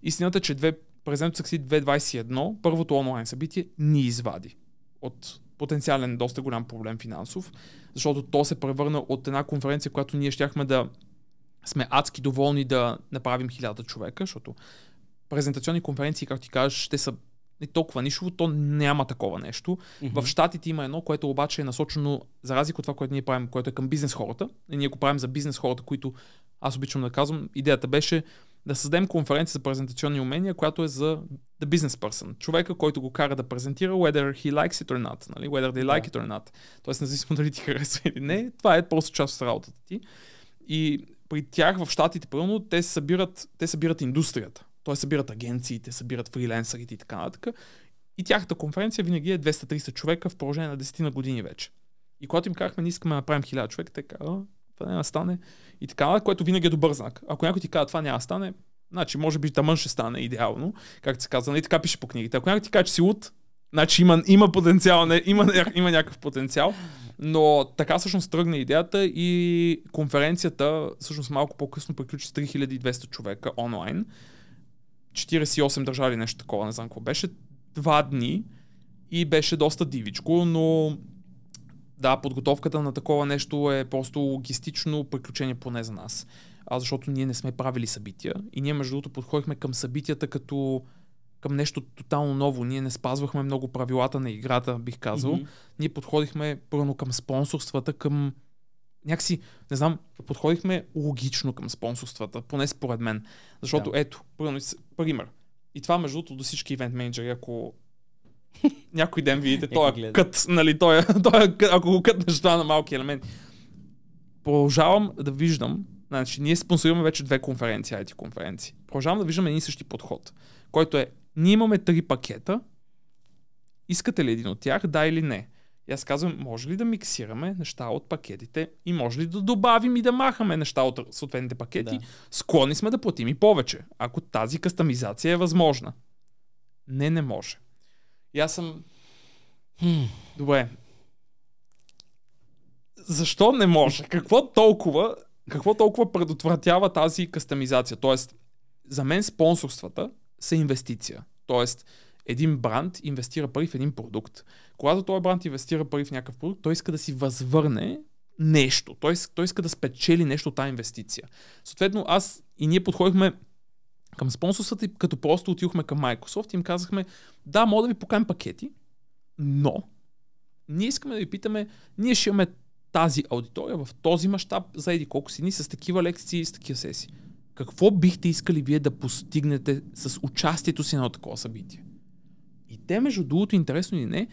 Истината е, че две, Презент Succeed 2021, първото онлайн събитие, ни извади от потенциален доста голям проблем финансов, защото то се превърна от една конференция, която ние щяхме да сме адски доволни да направим хиляда човека, защото презентационни конференции, както ти кажеш, ще са не толкова нишово, то няма такова нещо. Мгм. В Штатите има едно, което обаче е насочено, за разлика от това, което ние правим, което е към бизнес хората. И ние го правим за бизнес хората, които аз обичам да казвам. Идеята беше да създадем конференция за презентационни умения, която е за the business person. Човека, който го кара да презентира, whether he likes it or not. Нали? Whether they like Да. it or not. Тоест, независимо дали ти харесва или не, това е просто част от работата ти. И при тях в Штатите, примерно, те събират, те събират индустрията. Той събират агенции, те събират фрилансърите и така нататък. И тяхната конференция винаги е 200-300 човека в продължение на 10 на години вече. И когато им казахме, не искаме да направим 1000 човека, те казаха, това няма стане. И така, което винаги е добър знак. Ако някой ти казва, това няма стане, значи може би тамън ще стане идеално, както се казва. И така пише по книгите. Ако някой ти каже, че си луд, значи има, има потенциал, не, има, има някакъв потенциал. Но така всъщност тръгна идеята и конференцията всъщност малко по-късно приключи с 3200 човека онлайн. 48 държави нещо такова, не знам какво беше. Два дни и беше доста дивичко, но да, подготовката на такова нещо е просто логистично приключение поне за нас. А защото ние не сме правили събития и ние между другото подходихме към събитията като към нещо тотално ново. Ние не спазвахме много правилата на играта, бих казал. Мгм. Ние подходихме първо към спонсорствата, към някакси, не знам, подходихме логично към спонсорствата, поне според мен. Защото Да. ето, пример. И това между другото до всички ивент менеджери, ако някой ден видите, той е кът, нали, той е, той е, кът, ако го кътнеш това на малки елементи. Продължавам да виждам Значи, ние спонсорираме вече две конференции, IT конференции. Продължавам да виждаме един същи подход, който е, ние имаме три пакета, искате ли един от тях, да или не? И аз казвам, може ли да миксираме неща от пакетите и може ли да добавим и да махаме неща от съответните пакети? Да. Склонни сме да платим и повече, ако тази кастомизация е възможна. Не, не може. И аз съм... Хм. Добре. Защо не може? Какво толкова, какво толкова предотвратява тази кастомизация? Тоест, за мен спонсорствата са инвестиция. Тоест, един бранд инвестира пари в един продукт. Когато този бранд инвестира пари в някакъв продукт, той иска да си възвърне нещо. Той, той иска да спечели нещо от тази инвестиция. Съответно, аз и ние подходихме към спонсорствата, и като просто отидохме към Microsoft и им казахме, да, мога да ви покажем пакети, но ние искаме да ви питаме, ние ще имаме тази аудитория в този мащаб за еди колко си дни с такива лекции и с такива сесии. Какво бихте искали вие да постигнете с участието си на такова събитие? И те, между другото, интересно или не,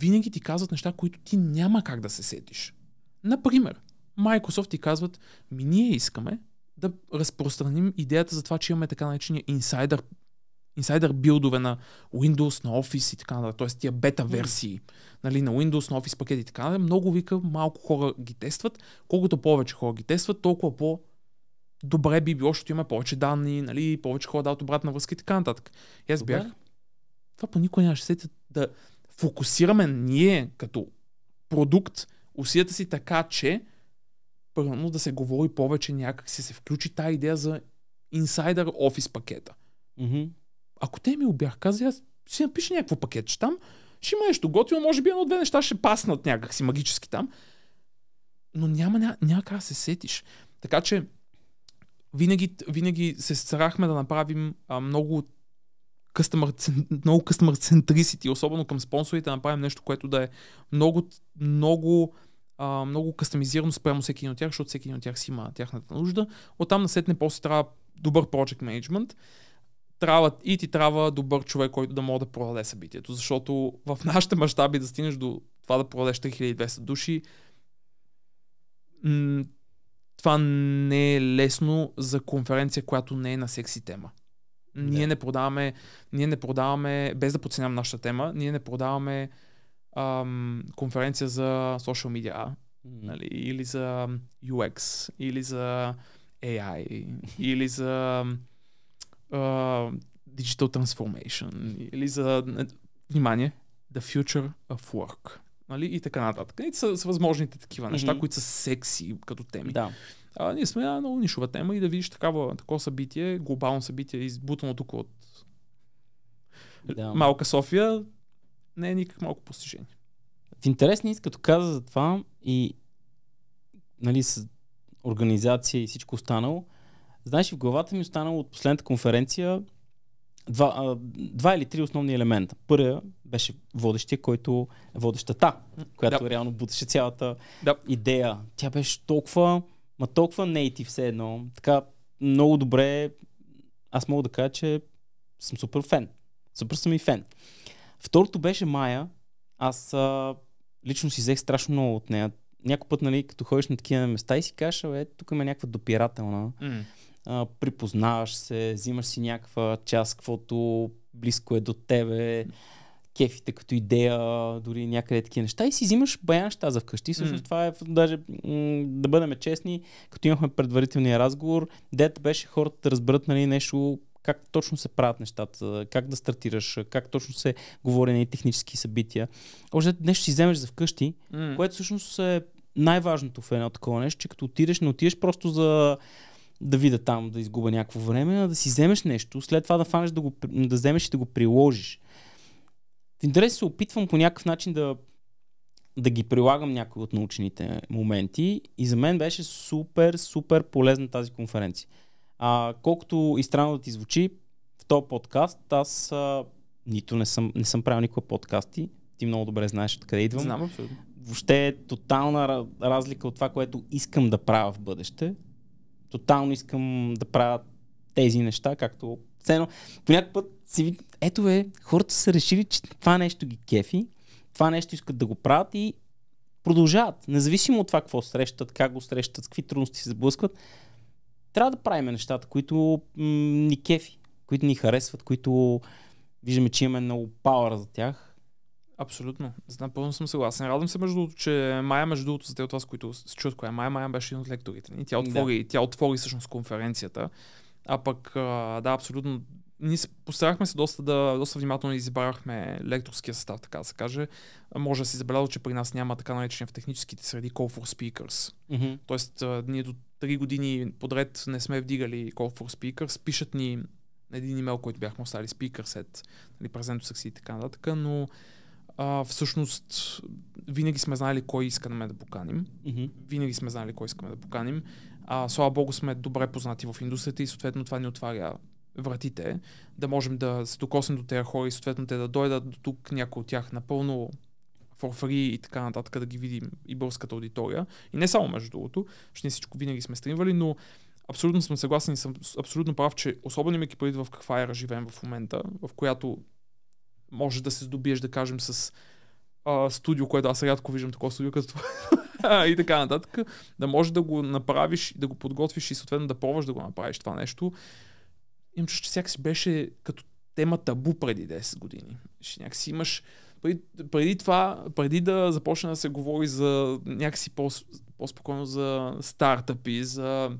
винаги ти казват неща, които ти няма как да се сетиш. Например, Microsoft ти казват, ми ние искаме да разпространим идеята за това, че имаме така наречения инсайдър, инсайдър билдове на Windows, на Office и така нататък, т.е. тия бета версии нали, на Windows, на Office пакети и така нататък. Много вика, малко хора ги тестват. Колкото повече хора ги тестват, толкова по добре би било, защото има повече данни, нали, повече хора дават обратна връзка и така нататък. И аз Добре. бях, това по никой нямаше сетят да фокусираме ние като продукт усилията си така, че първо да се говори повече някак си се включи тази идея за инсайдър офис пакета. Мгм. Ако те ми бях казали, аз ще напиша някакво пакетче там, ще има нещо готино, може би едно-две неща ще паснат някак си магически там, но няма, няма, няма как да се сетиш. Така че винаги, винаги се старахме да направим а, много customer, много customer centricity, особено към спонсорите, да направим нещо, което да е много, много, а, много кастомизирано спрямо всеки един от тях, защото всеки един от тях си има тяхната нужда. Оттам насетне после трябва добър project management трябва, и ти трябва добър човек, който да може да продаде събитието. Защото в нашите мащаби да стигнеш до това да продадеш 3200 души, м- това не е лесно за конференция, която не е на секси тема. Ние Да. не продаваме, ние не продаваме, без да подценявам нашата тема, ние не продаваме ам, конференция за social media, М. нали, или за UX, или за AI, или за uh, Digital Transformation, или за, внимание, The Future of Work. Нали? И така нататък. И са, са възможните такива неща, Мгм. които са секси като теми. Да. А ние сме една много нишова тема и да видиш такава, такова събитие, глобално събитие, избутано тук от да. малка София, не е никак малко постижение. В интересни, като каза за това и нали, с организация и всичко останало, знаеш, в главата ми е останало от последната конференция два, а, два или три основни елемента. Първия беше водещия, който водещата, която Да. реално буташе цялата Да. идея. Тя беше толкова, ма толкова нейтив все едно. Така много добре. Аз мога да кажа, че съм супер фен. Супер съм и фен. Второто беше Майя. Аз а, лично си взех страшно много от нея. Някой път, нали, като ходиш на такива места и си кажеш, е, тук има някаква допирателна. Mm. А, припознаваш се, взимаш си някаква част, каквото близко е до тебе, кефите като идея, дори някъде такива неща и си взимаш баян неща за вкъщи. Всъщност М. това е, даже м- да бъдем честни, като имахме предварителния разговор, дет беше хората да разберат нали, нещо, как точно се правят нещата, как да стартираш, как точно се говори на технически събития. Още нещо си вземеш за вкъщи, Mm. което всъщност е най-важното в едно такова нещо, че като отидеш, не отидеш просто за да видя там, да изгубя някакво време, а да си вземеш нещо, след това да фанеш да, го, да вземеш и да го приложиш. В интерес се опитвам по някакъв начин да, да ги прилагам някои от научените моменти и за мен беше супер, супер полезна тази конференция. А, колкото и странно да ти звучи, в този подкаст аз а, нито не съм, не съм правил никога подкасти, ти много добре знаеш откъде идвам Знам абсолютно. въобще е тотална ра- разлика от това, което искам да правя в бъдеще. Тотално искам да правя тези неща, както цено. По някакъв път си вид... ето е, хората са решили, че това нещо ги кефи, това нещо искат да го правят и продължават. Независимо от това какво срещат, как го срещат, с какви трудности се сблъскват, трябва да правим нещата, които м- ни кефи, които ни харесват, които виждаме, че имаме много пауър за тях. Абсолютно. Напълно съм съгласен. Радвам се, между другото, че Майя, между другото, за те от вас, които се чуят коя е Майя, Майя беше един от лекторите ни. Тя отвори, да. тя отвори всъщност конференцията. А пък, да, абсолютно. Ние постарахме се доста, да, доста внимателно избрахме лекторския състав, така да се каже. Може да си забелязал, че при нас няма така наречения в техническите среди call for speakers. Mm-hmm. Тоест, ние до 3 години подред не сме вдигали call for speakers. Пишат ни един имейл, който бяхме оставили speaker set, нали, презенто секси и така нататък, но а, всъщност винаги сме знали кой искаме да поканим. Mm-hmm. Винаги сме знали кой искаме да поканим. А, слава богу сме добре познати в индустрията и съответно това ни отваря вратите, да можем да се докоснем до тези хора и съответно те да дойдат до тук, някои от тях напълно for free и така нататък, да ги видим и българската аудитория. И не само между другото, ще не всичко винаги сме стримвали, но абсолютно съм съгласен и съм абсолютно прав, че особено имайки предвид в каква ера живеем в момента, в която може да се здобиеш, да кажем, с а, студио, което аз рядко виждам такова студио като и така нататък, да можеш да го направиш, да го подготвиш и съответно да пробваш да го направиш това нещо. Имам че всякакси беше като тема табу преди 10 години. Някакси имаш преди, преди това, преди да започне да се говори за някакси по, по-спокойно за стартъпи, за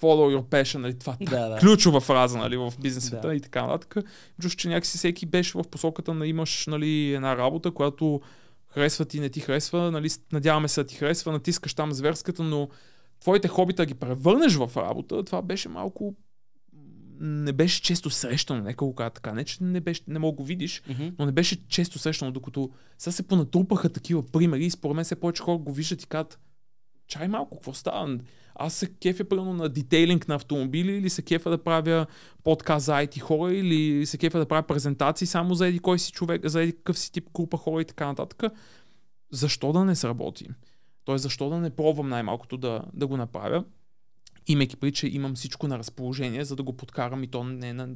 follow your passion, нали, това да, да. ключова фраза нали, в бизнес света Да. и така нататък. Чуш, че някакси всеки беше в посоката на имаш нали, една работа, която харесва ти, не ти харесва, нали, надяваме се да ти харесва, натискаш там зверската, но твоите хобита ги превърнеш в работа, това беше малко не беше често срещано, нека го кажа така. Не, че не, беше, не мога го видиш, Mm-hmm. но не беше често срещано, докато сега се понатрупаха такива примери и според мен все повече хора го виждат и казват чай малко, какво става? Аз се кефя примерно на детейлинг на автомобили или се кефя да правя подкаст за IT хора или се кефя да правя презентации само за еди кой си човек, за еди какъв си тип група хора и така нататък. Защо да не сработи? Тоест, защо да не пробвам най-малкото да, да го направя? Имайки при, че имам всичко на разположение, за да го подкарам и то не на,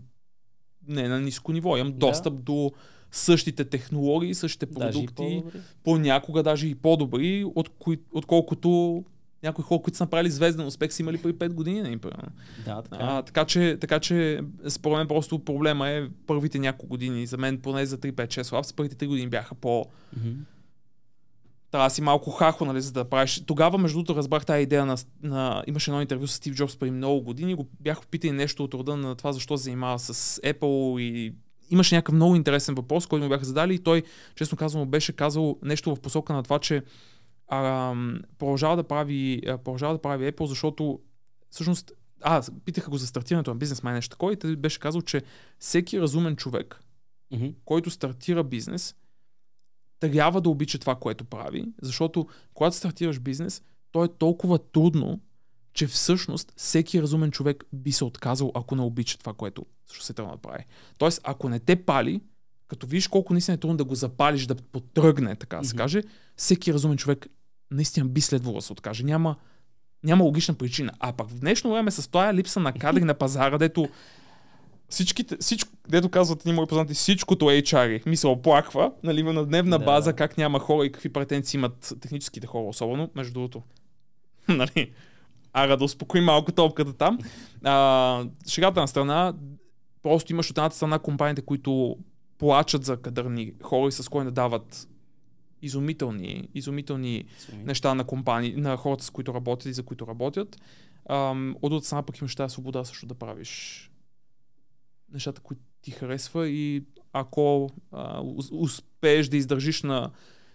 не на ниско ниво. Имам Да. достъп до същите технологии, същите продукти, понякога даже и по-добри, от кои, отколкото някои хора, които са направили звезден успех, са имали преди 5 години. Примерно. Да, така. а, така, че, така че, според мен просто проблема е първите няколко години. За мен поне за 3-5-6 лапс, първите 3 години бяха по... Мгм. Трябва да си малко хахо, нали, за да правиш. Тогава, между другото, разбрах тази идея на, на... Имаше едно интервю с Стив Джобс преди много години. Го бях попитали нещо от рода на това, защо се занимава с Apple и имаше някакъв много интересен въпрос, който му бяха задали и той, честно казвам, беше казал нещо в посока на това, че а, продължава да прави, продължава да прави Apple, защото всъщност а, питаха го за стартирането на бизнес, май нещо такова, и той беше казал, че всеки разумен човек, Мгм. който стартира бизнес, трябва да обича това, което прави, защото когато стартираш бизнес, то е толкова трудно, че всъщност всеки разумен човек би се отказал, ако не обича това, което всъщност се трябва да прави. Тоест, ако не те пали, като видиш колко наистина е трудно да го запалиш, да потръгне, така да се каже, всеки разумен човек наистина би следвало да се откаже. Няма, няма логична причина. А пък в днешно време с този липса на кадри на пазара, дето всичките, всичко, дето казват ни мои познати, всичкото HR ми се оплаква, нали, на дневна Да. база как няма хора и какви претенции имат техническите хора, особено, между другото. нали, ара да успокоим малко топката там. А, шегата на страна, просто имаш от едната страна компаниите, които плачат за кадърни хора и с кой не дават изумителни, изумителни Суми. неща на компании, на хората, с които работят и за които работят. Ам, от другата страна пък имаш тази свобода също да правиш нещата, които ти харесва и ако а, ус- успееш да издържиш на,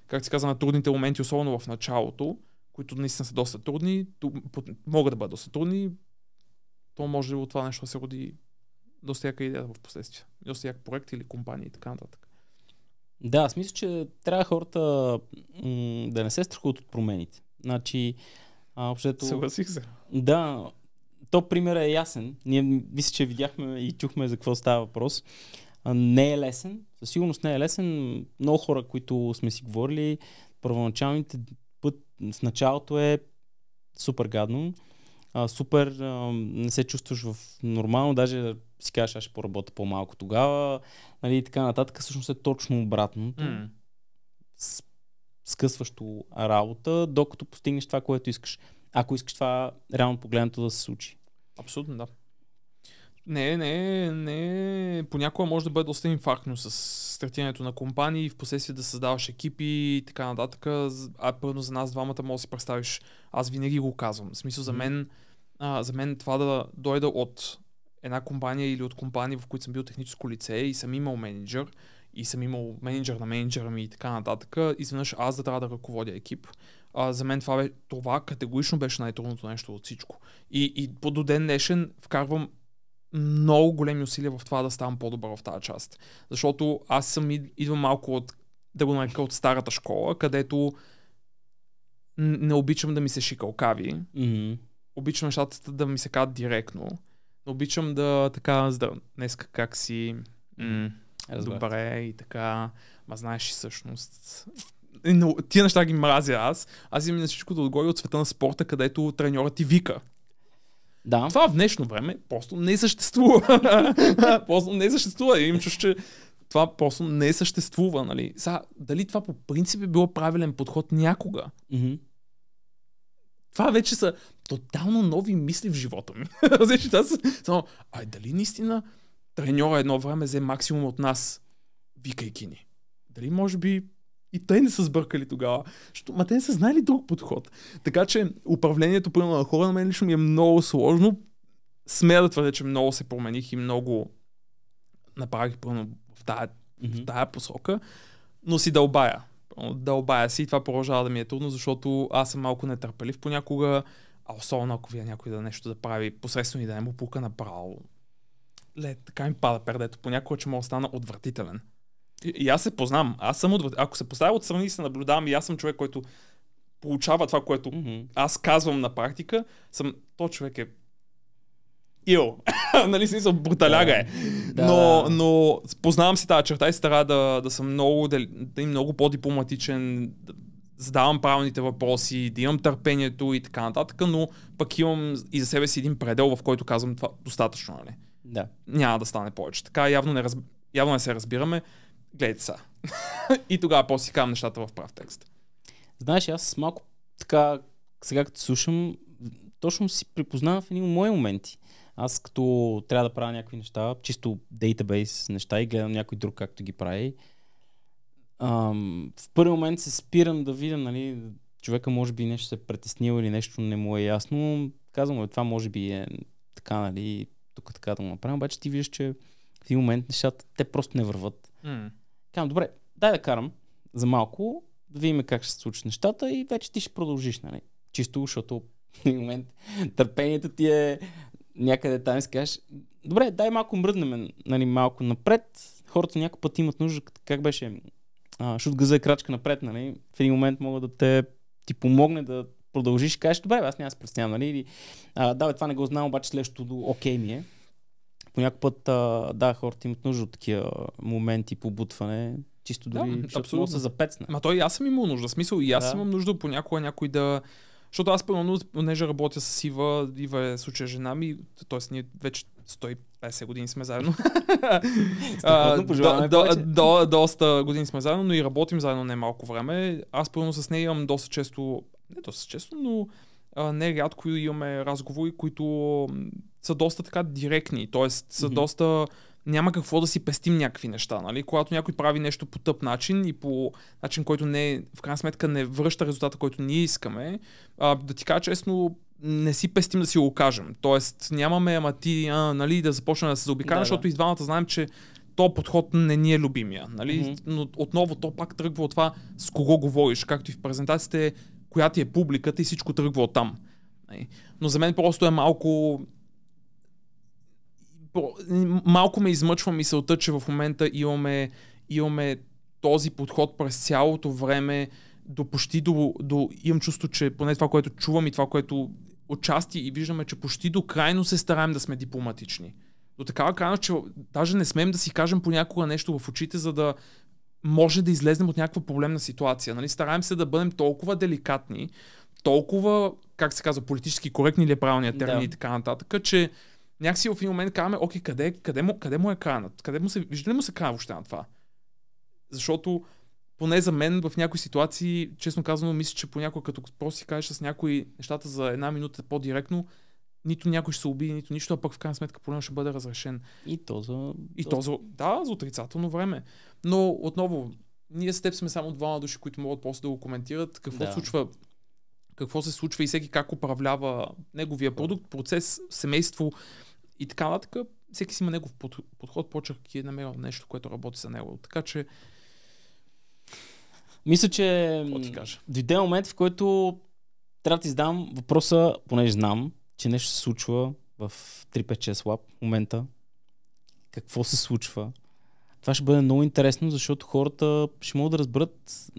как се казва, на трудните моменти, особено в началото, които наистина са доста трудни, то, по- могат да бъдат доста трудни, то може от това нещо да се роди доста яка идея в последствие. Доста як проект или компания и така нататък. Да, аз мисля, че трябва хората м- да не се страхуват от промените. Значи, а, общото... Съгласих се. Да, то пример е ясен. Ние мисля, че видяхме и чухме за какво става въпрос. А, не е лесен. Със сигурност не е лесен. Много хора, които сме си говорили, първоначалните път в началото е супер гадно. А, супер а, не се чувстваш в нормално, даже си кажеш, аз ще поработя по-малко тогава, нали, и така нататък. Всъщност е точно обратното. С- скъсващо работа, докато постигнеш това, което искаш. Ако искаш това реално погледнато да се случи. Абсолютно, да. Не, не, не. Понякога може да бъде доста инфарктно с стартирането на компании, в последствие да създаваш екипи и така нататък. А първо за нас двамата може да си представиш. Аз винаги го казвам. В смисъл за мен, а, за мен това да дойда от една компания или от компания, в които съм бил техническо лице и съм имал менеджер, и съм имал менеджер на менеджера ми и така нататък, изведнъж аз да трябва да ръководя екип. А, за мен това, бе, това категорично беше най-трудното нещо от всичко. И, и по до ден днешен вкарвам много големи усилия в това да ставам по-добър в тази част. Защото аз съм идвам малко от, да го нарека, от старата школа, където не обичам да ми се шикалкави. Mm-hmm. Обичам нещата да ми се казват директно. Не обичам да така, да, днеска как си, м- добре и така, ма знаеш и всъщност. Тия неща ги мразя аз. Аз имам на всичко да отгоре от света на спорта, където треньорът ти вика. Да. Това в днешно време просто не съществува. просто не съществува. Им чуш, че това просто не съществува. Нали? Сега, дали това по принцип е било правилен подход някога? Mm-hmm. Това вече са тотално нови мисли в живота ми. Значи, само, ай, дали наистина треньора едно време взе максимум от нас, викайки ни? Дали може би и те не са сбъркали тогава. Защото, ма те не са знали друг подход. Така че управлението примерно на хора на мен лично ми е много сложно. Смея да твърдя, че много се промених и много направих примерно в тая, mm-hmm. в тая посока, но си дълбая. Дълбая си и това продължава да ми е трудно, защото аз съм малко нетърпелив понякога, а особено ако вие някой да нещо да прави посредствено и да не му пука направо. Ле, така ми пада пердето. Понякога, че мога да стана отвратителен. И, и аз се познам. Аз съм от... Ако се поставя от страни и се наблюдавам и аз съм човек, който получава това, което mm-hmm. аз казвам на практика, съм... То човек е ил. нали смисъл, бруталяга е. Да. Но, но познавам си тази черта и стара да, да съм много, да, да много по-дипломатичен, да задавам правилните въпроси, да имам търпението и така нататък, но пък имам и за себе си един предел, в който казвам това достатъчно, нали? Да. Няма да стане повече. Така явно не, раз... явно не се разбираме гледайте са. и тогава после си казвам нещата в прав текст. Знаеш, аз малко така, сега като слушам, точно си припознавам в едни мои моменти. Аз като трябва да правя някакви неща, чисто дейтабейс неща и гледам някой друг както ги прави, ам, в първи момент се спирам да видя, нали, човека може би нещо се е притеснил или нещо не му е ясно. Казвам, това може би е така, нали, тук така да го направим, обаче ти виждаш, че в един момент нещата, те просто не върват. Mm. Казвам, добре, дай да карам за малко, да видим как ще се случат нещата и вече ти ще продължиш, нали? Чисто, защото в момент търпението ти е някъде там и кажеш, добре, дай малко мръднем, нали, малко напред. Хората някой път имат нужда, как беше, а, шут газа е крачка напред, нали? В един момент могат да те ти помогне да продължиш и кажеш, добре, аз няма да се нали? Или, а, да, бе, това не го знам, обаче следващото окей ми е по някакъв път, а, да, хората имат нужда от такива моменти по бутване, чисто дори, да, абсолютно се запецне. Ма той и аз съм имал нужда. Смисъл и аз да. имам нужда понякога някой да... Защото аз, пълно, понеже работя с Ива, Ива е случая жена ми, т.е. ние вече 150 години сме заедно. а, до, до, до, доста години сме заедно, но и работим заедно не малко време. Аз пълно с нея имам доста често, не доста често, но а, не рядко имаме разговори, които са доста така директни, т.е. са mm-hmm. доста няма какво да си пестим някакви неща. Нали? Когато някой прави нещо по тъп начин и по начин, който не, в крайна сметка не връща резултата, който ние искаме, а, да ти кажа честно, не си пестим да си го кажем. Тоест нямаме, ама ти, а, нали, да започне да се заобикаля, да, защото да. и двамата знаем, че то подход не ни е любимия. Нали? Mm-hmm. Но отново то пак тръгва от това с кого говориш, както и в презентациите, коя ти е публиката и всичко тръгва от там. Нали? Но за мен просто е малко малко ме измъчва мисълта, че в момента имаме, имаме този подход през цялото време до почти до, до... Имам чувство, че поне това, което чувам и това, което отчасти и виждаме, че почти до крайно се стараем да сме дипломатични. До такава крайно, че даже не смеем да си кажем понякога нещо в очите, за да може да излезнем от някаква проблемна ситуация. Нали? Стараем се да бъдем толкова деликатни, толкова, как се казва, политически коректни или правилният термин да. и така нататък, че някакси в един момент казваме, окей, къде, къде, му, къде му е кранът? Къде му се, вижда ли му се крана въобще на това? Защото поне за мен в някои ситуации, честно казано, мисля, че понякога като просто си кажеш с някои нещата за една минута по-директно, нито някой ще се обиди, нито нищо, а пък в крайна сметка проблемът ще бъде разрешен. И то за... И то за, да, за отрицателно време. Но отново, ние с теб сме само двама души, които могат после да го коментират. Какво Да. случва какво се случва и всеки как управлява неговия продукт, процес, семейство и така нататък. Всеки си има негов под- подход, почерк и е намерил нещо, което работи за него. Така че, Мисля, че дойде момент, в който трябва да ти задам въпроса, понеже знам, че нещо се случва в 356 Lab в момента. Какво се случва? Това ще бъде много интересно, защото хората ще могат да разберат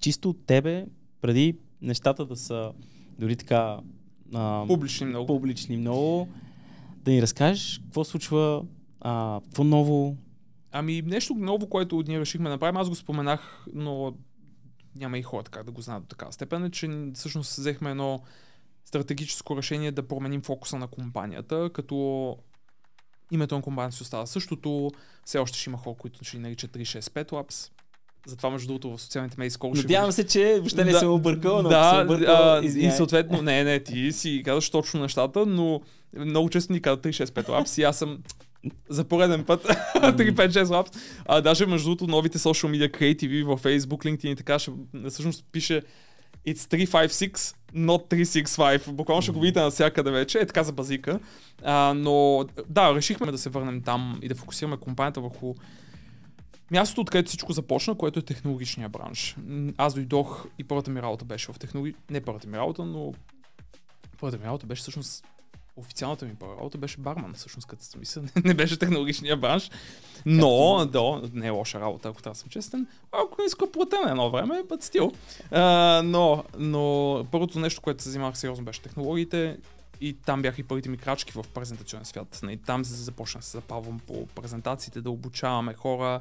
чисто от тебе, преди нещата да са дори така а, Публични много. публични много, да ни разкажеш какво случва, а, какво ново. Ами нещо ново, което ние решихме да направим, аз го споменах, но няма и хората как да го знаят до такава степен, е, че всъщност взехме едно стратегическо решение да променим фокуса на компанията, като името на компанията си остава същото, все още ще има хора, които ще ни наричат 365 Labs. Затова, между другото, в социалните медии скоро ще Надявам се, че въобще не Да, съм объркал, но да, съм объркал, а, и съответно, не, не, ти си казваш точно нещата, но много често ни казват 365 Labs и аз съм за пореден път 356 Labs. А даже между другото новите social media креативи във Facebook, LinkedIn и така ще всъщност пише It's 356, not 365. Буквално ще го видите навсякъде вече. Е така за базика. А, но да, решихме да се върнем там и да фокусираме компанията върху мястото, откъдето всичко започна, което е технологичния бранш. Аз дойдох и първата ми работа беше в технологи... Не първата ми работа, но първата ми работа беше всъщност официалната ми първа работа беше барман, всъщност като съм мисля, не беше технологичния бранш, но, да, не е лоша работа, ако трябва да съм честен, малко ниско платена едно време, but still. А, но, но първото нещо, което се занимавах сериозно беше технологиите и там бяха и първите ми крачки в презентационен свят. И там се започнах да се запалвам по презентациите, да обучаваме хора,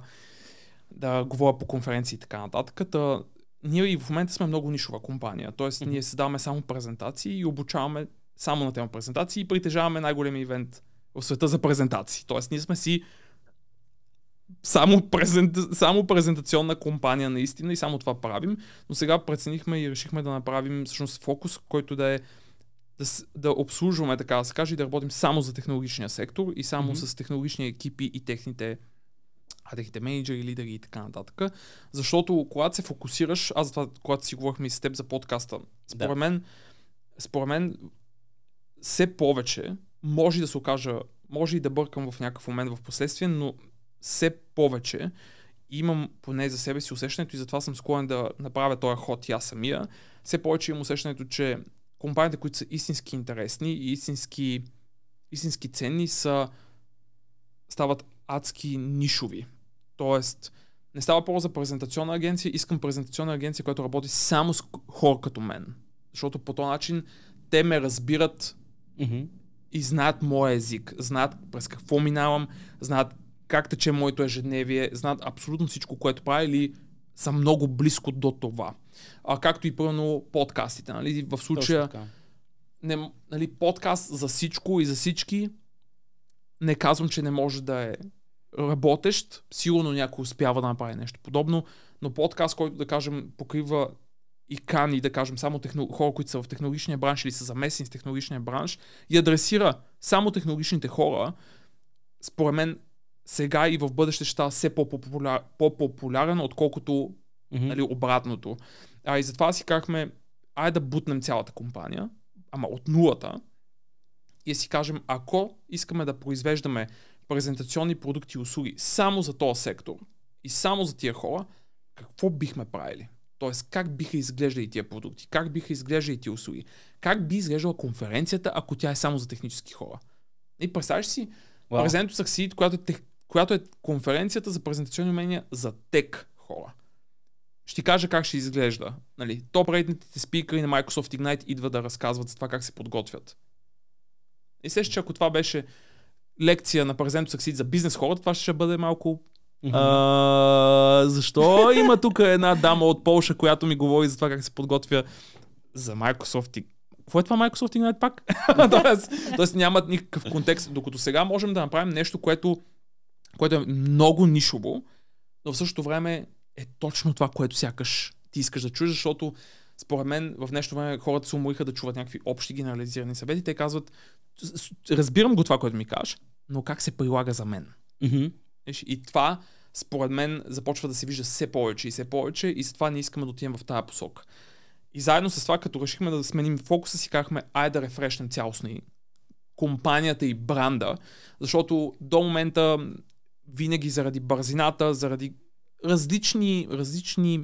да говоря по конференции и така нататък. Та, ние и в момента сме много нишова компания, т.е. Мгм. ние създаваме само презентации и обучаваме само на тема презентации и притежаваме най-големия ивент в света за презентации. Тоест ние сме си само, презент, само презентационна компания наистина и само това правим, но сега преценихме и решихме да направим всъщност фокус, който да е да, да обслужваме, така да се каже, и да работим само за технологичния сектор и само Мгм. с технологични екипи и техните а техните менеджери, лидери и така нататък. Защото когато се фокусираш, аз затова, когато си говорихме и с теб за подкаста, според Да. мен, според мен, все повече може да се окажа, може и да бъркам в някакъв момент в последствие, но все повече имам поне за себе си усещането и затова съм склонен да направя този ход и аз самия. Все повече имам усещането, че компаниите, които са истински интересни и истински, истински ценни, са стават адски нишови. Тоест, не става по за презентационна агенция, искам презентационна агенция, която работи само с хора като мен. Защото по този начин те ме разбират Мгм. и знаят моя език, знаят през какво минавам, знаят как тече моето ежедневие, знаят абсолютно всичко, което правя или са много близко до това. А, както и първо подкастите. Нали? В случая не, нали, подкаст за всичко и за всички, не казвам, че не може да е работещ. Сигурно някой успява да направи нещо подобно, но подкаст, който да кажем покрива и кани, да кажем, само техно... хора, които са в технологичния бранш или са замесени с технологичния бранш и адресира само технологичните хора, според мен сега и в бъдеще ще става все по-популяр... по-популярен, отколкото Мгм. нали, обратното. А и затова си казахме, айде да бутнем цялата компания, ама от нулата, и си кажем, ако искаме да произвеждаме презентационни продукти и услуги само за този сектор и само за тия хора, какво бихме правили? Тоест, как биха изглеждали тия продукти? Как биха изглеждали тия услуги? Как би изглеждала конференцията, ако тя е само за технически хора? И представяш си, Вау. Present to Succeed, която е, тех, която е конференцията за презентационни умения за тек хора. Ще ти кажа как ще изглежда. Нали, топ рейтните спикъри на Microsoft Ignite идват да разказват за това как се подготвят. И сеща, че ако това беше лекция на to Succeed за бизнес хората, това ще бъде малко а, защо? Има тук една дама от Полша, която ми говори за това как се подготвя за Microsoft и... Какво е това Microsoft Ignite пак? тоест, тоест нямат никакъв контекст, докато сега можем да направим нещо, което, което е много нишово, но в същото време е точно това, което сякаш ти искаш да чуеш, защото според мен в нещо време хората се умориха да чуват някакви общи генерализирани съвети. Те казват, «С- с- разбирам го това, което ми кажеш, но как се прилага за мен? Виж, И това, според мен, започва да се вижда все повече и все повече и затова не искаме да отидем в тази посока. И заедно с това, като решихме да сменим фокуса си, казахме, айде да рефрешнем цялостно и компанията и бранда, защото до момента винаги заради бързината, заради различни, различни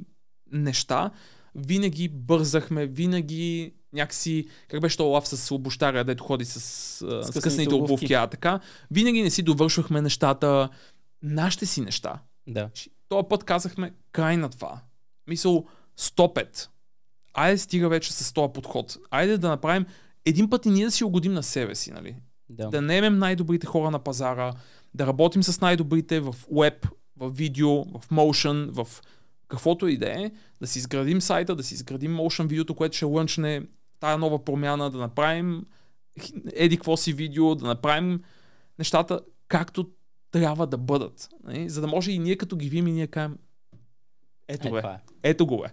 неща, винаги бързахме, винаги някакси, как беше то лав с обощаря, дето ходи с, с, с късните обувки, обувки. а така, винаги не си довършвахме нещата, нашите си неща. Да. Този път казахме край на това. Мисъл, стопет. Айде стига вече с този подход. Айде да направим един път и ние да си угодим на себе си, нали? Да. Да наемем най-добрите хора на пазара, да работим с най-добрите в веб, в видео, в моушен, в каквото и да е, да си изградим сайта, да си изградим моушен видеото, което ще лънчне тая нова промяна, да направим еди какво си видео, да направим нещата както трябва да бъдат. Нали? За да може и ние като ги видим и ние кажем ето Е, бе, е. ето го бе.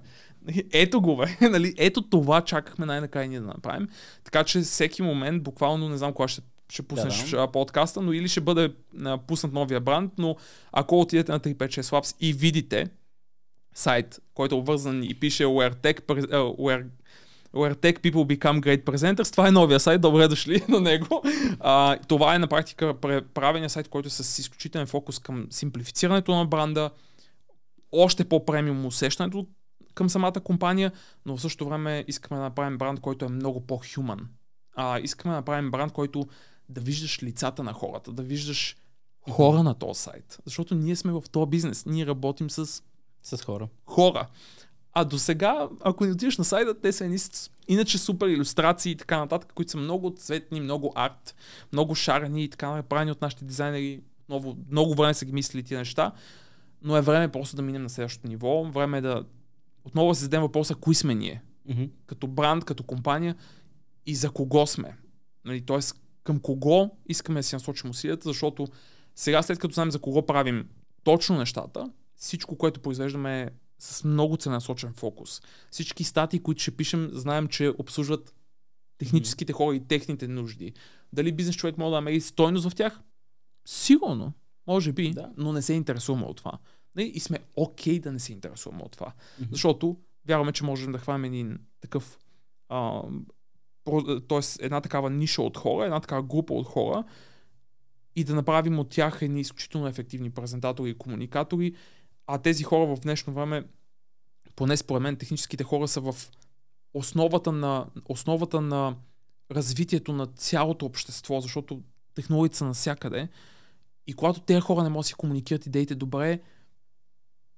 Ето го бе. Нали? Ето това чакахме най-накрая ние да направим. Така че всеки момент, буквално не знам кога ще, ще пуснеш Да, да, подкаста, но или ще бъде а, пуснат новия бранд, но ако отидете на 356 Labs и видите сайт, който е обвързан и пише Where Tech, а, where, where tech People Become Great Presenters, това е новия сайт, добре дошли на него. А, това е на практика правения сайт, който е с изключителен фокус към симплифицирането на бранда, още по-премиум усещането към самата компания, но в същото време искаме да направим бранд, който е много по-хюман. А, искаме да направим бранд, който да виждаш лицата на хората, да виждаш хора на този сайт. Защото ние сме в този бизнес. Ние работим с С хора. хора. А до сега, ако не отидеш на сайта, те са едни иначе супер иллюстрации и така нататък, които са много цветни, много арт, много шарени и така направени от нашите дизайнери. Много, много време са ги мислили тия неща, но е време просто да минем на следващото ниво. Време е да отново да си зададем въпроса, кои сме ние Мгм. като бранд, като компания и за кого сме. Нали, Тоест, към кого искаме да си насочим усилията, защото сега, след като знаем за кого правим точно нещата, всичко, което произвеждаме е с много целенасочен фокус. Всички статии, които ще пишем, знаем, че обслужват техническите хора и техните нужди. Дали бизнес човек може да намери стойност в тях? Сигурно. Може би, Да. но не се интересуваме от това. Нали, И сме окей да не се интересуваме от това. Мгм. Защото вярваме, че можем да хванем един такъв, а, т.е. една такава ниша от хора, една такава група от хора и да направим от тях едни изключително ефективни презентатори и комуникатори, а тези хора в днешно време, поне според мен, техническите хора са в основата на, основата на развитието на цялото общество, защото технологиите са навсякъде. И когато тези хора не могат да си комуникират идеите добре,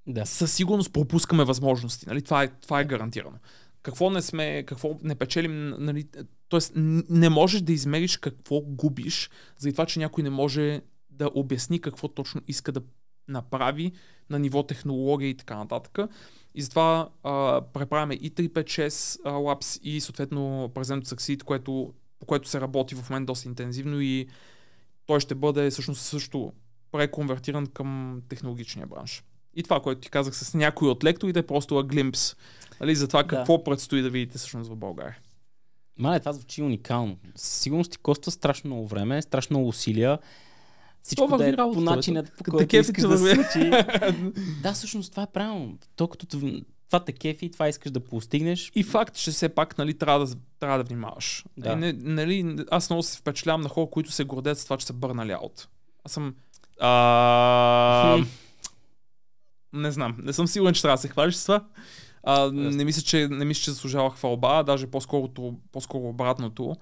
Да. със сигурност пропускаме възможности. Нали? Това, е, това е гарантирано. Какво не сме, какво не печелим, нали? Тоест, не можеш да измериш какво губиш, заради това, че някой не може да обясни какво точно иска да направи на ниво технология и така нататък. И затова а, преправяме и 356 а, Labs и съответно Present Succeed, което, по което се работи в момента доста интензивно и той ще бъде всъщност също преконвертиран към технологичния бранш. И това, което ти казах с някои от лекторите, е просто глимпс нали, за това Да. какво предстои да видите всъщност в България. Мале, това звучи уникално. Със сигурност ти коства страшно много време, страшно много усилия. Всичко То да е работата, по бе. начинът, по който искаш да се случи. да, всъщност това е правилно. То като т- това те кефи, това искаш да постигнеш. И факт, че все пак нали, трябва, да, трябва да внимаваш. Да. Не, нали, аз много се впечатлявам на хора, които се гордеят с това, че са бърнали аут. Аз съм... А... Не знам. Не съм сигурен, че трябва да се хвалиш с това. А, не, мисля, че, не мисля, че заслужава хвалба, даже по-скоро, по-скоро обратното.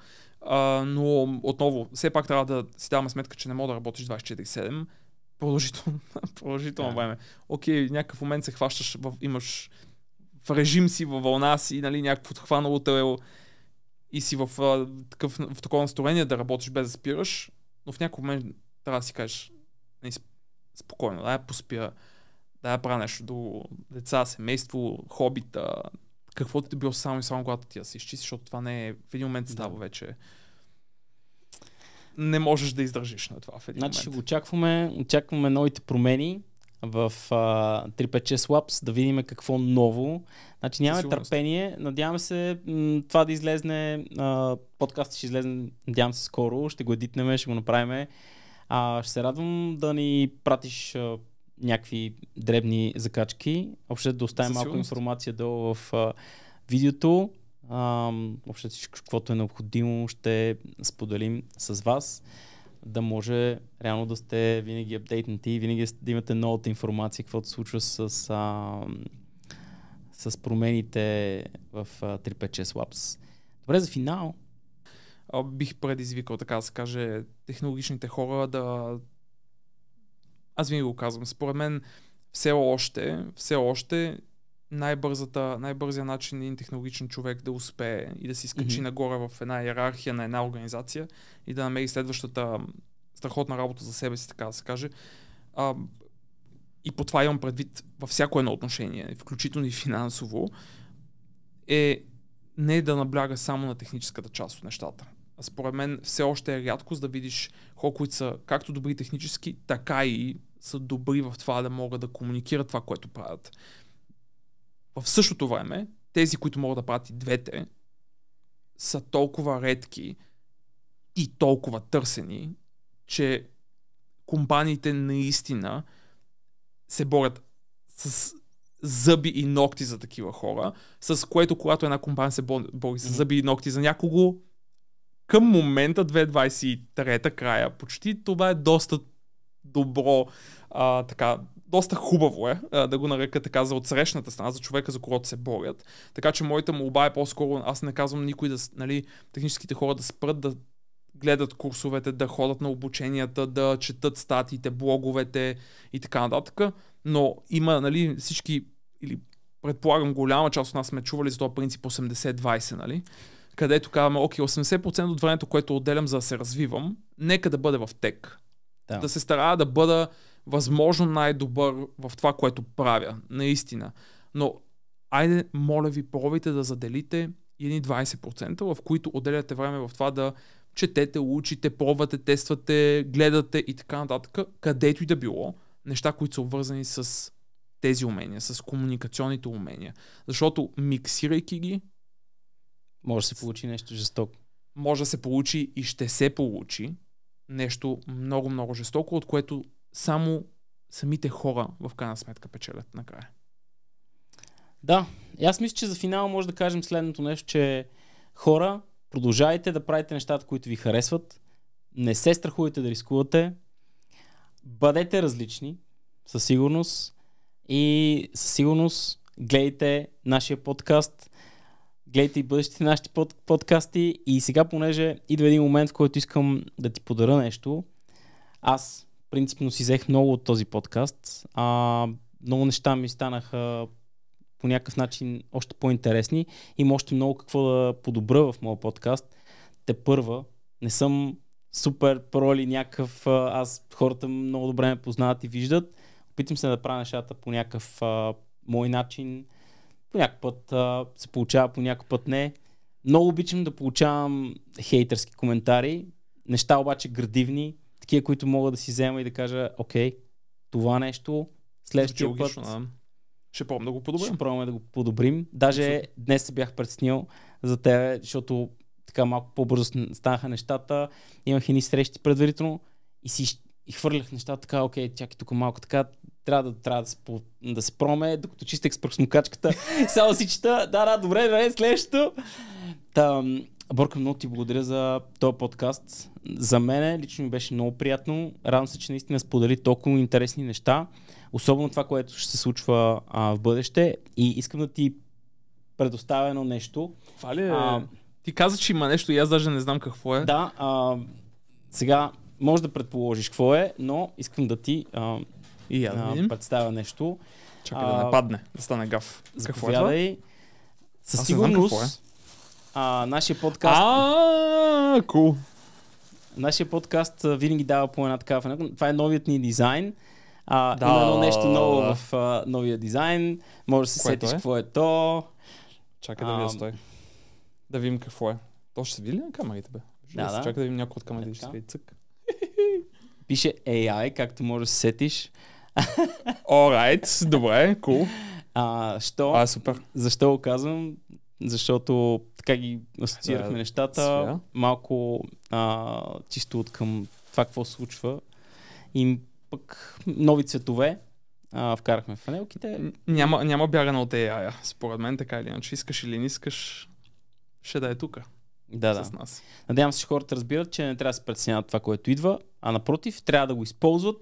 А, но отново, все пак трябва да си даваме сметка, че не мога да работиш 24-7. Продължително, продължително Да. време. Окей, някакъв момент се хващаш, в, имаш в режим си, във вълна си, нали, някакво хванало те и си в, а, такъв, в такова настроение да работиш без да спираш, но в някакъв момент трябва да си кажеш не, сп- спокойно, да я поспя, да я правя нещо до деца, семейство, хобита, каквото ти било само и само когато ти да се изчисти, защото това не е, в един момент става Да. вече не можеш да издържиш на това в един Значи ще момент. го очакваме, очакваме новите промени. в а, 356 Labs, да видим какво ново. Значи нямаме търпение. Надяваме се м- това да излезне. А, подкастът ще излезне, надявам се скоро. Ще го едитнем, ще го направим. А, ще се радвам да ни пратиш а, някакви дребни закачки. Общо да оставим малко информация долу в а, видеото. Общо всичко, каквото е необходимо, ще споделим с вас да може реално да сте винаги апдейтнати и винаги да имате новата информация, каквото се случва с, а, с промените в а, 356 Labs. Добре, за финал. а, бих предизвикал, така да се каже, технологичните хора да... Аз винаги го казвам. Според мен все още, все още най-бързата, най-бързия начин един технологичен човек да успее и да си скачи Мгм. нагоре в една иерархия на една организация и да намери следващата страхотна работа за себе си, така да се каже. А, и по това имам предвид във всяко едно отношение, включително и финансово, е не да набляга само на техническата част от нещата. Според мен все още е рядкост да видиш хора, които са както добри технически, така и са добри в това да могат да комуникират това, което правят. В същото време, тези, които могат да правят и двете, са толкова редки и толкова търсени, че компаниите наистина се борят с зъби и ногти за такива хора, с което когато една компания се бо- бори с зъби и ногти за някого, към момента 2023 края почти това е доста добро, а, така, доста хубаво е а, да го нарека така за отсрещната страна, за човека, за когото се борят. Така че моята молба е по-скоро, аз не казвам никой да, нали, техническите хора да спрат да гледат курсовете, да ходят на обученията, да четат статиите, блоговете и така нататък. Но има, нали, всички, или предполагам голяма част от нас сме чували за този принцип 80-20, нали? Където казваме, окей, 80% от времето, което отделям за да се развивам, нека да бъде в тек. Да. Да се старая да бъда възможно най-добър в това, което правя. Наистина. Но, айде, моля ви, пробвайте да заделите едни 20%, в които отделяте време в това да четете, учите, пробвате, тествате, гледате и така нататък, където и да било, неща, които са обвързани с тези умения, с комуникационните умения. Защото миксирайки ги, Може да се получи нещо жестоко. може да се получи и ще се получи нещо много, много жестоко, от което само самите хора в крайна сметка печелят накрая. Да, и аз мисля, че за финал може да кажем следното нещо, че хора, продължавайте да правите нещата, които ви харесват. Не се страхувайте да рискувате. Бъдете различни, със сигурност. И със сигурност гледайте нашия подкаст. Гледайте и бъдещите нашите под, подкасти. И сега, понеже идва един момент, в който искам да ти подаря нещо, аз принципно си взех много от този подкаст. А, много неща ми станаха по някакъв начин още по-интересни. Има още много какво да подобра в моя подкаст. Те първа. Не съм супер про или някакъв... Аз хората много добре ме познават и виждат. Опитам се да правя нещата по някакъв а, мой начин. По някакъв път а, се получава, по някакъв път не. Много обичам да получавам хейтърски коментари. Неща обаче градивни. Такива, които мога да си взема и да кажа, окей, това нещо, следващия Звучи път логично, да. Ще пробвам да го подобрим. ще пробваме да го подобрим. Даже днес се бях предснил за тебе, защото така малко по-бързо станаха нещата. Имах едни срещи предварително и си и хвърлях нещата така, окей, чакай тук малко така, трябва да, трябва да, се, да се проме, докато чистех с пръксмокачката. Само си чета, да, да, добре, добре, следващото. Та, Борка, много ти благодаря за този подкаст. За мен лично ми беше много приятно. Радвам се, че наистина сподели толкова интересни неща. Особено това, което ще се случва а, в бъдеще. И искам да ти предоставя едно нещо. Това ли е? А, Ти каза, че има нещо и аз даже не знам какво е. Да, а, сега може да предположиш какво е, но искам да ти а, И я да а, видим. представя нещо. Чакай а, да не падне, да стане гаф. Какво е това? Със Аз сигурност е. а, нашия подкаст А, кул. Нашия подкаст а, винаги дава по една такава. Това е новият ни дизайн. А, Да, има едно нещо ново да. в а, новия дизайн. Може да се Което сетиш е? какво е то. Чакай да А, видя стой. Да видим какво е. То ще се види ли на камерите, бе? Да, да. Чакай да видим някой от камерите, Е, ще се цък. Пише AI, както може да се сетиш. Alright, добре, cool. А, що? А, супер. Защо го казвам? Защото така ги асоциирахме Да, нещата. сега. Малко а, чисто от към това какво случва. И пък нови цветове а, вкарахме в фанелките. Няма, няма бягане от AI, според мен, така или иначе. Искаш или не искаш, ще да е тук Да, да. с нас. Надявам се, че хората разбират, че не трябва да се преценяват това, което идва, а напротив, трябва да го използват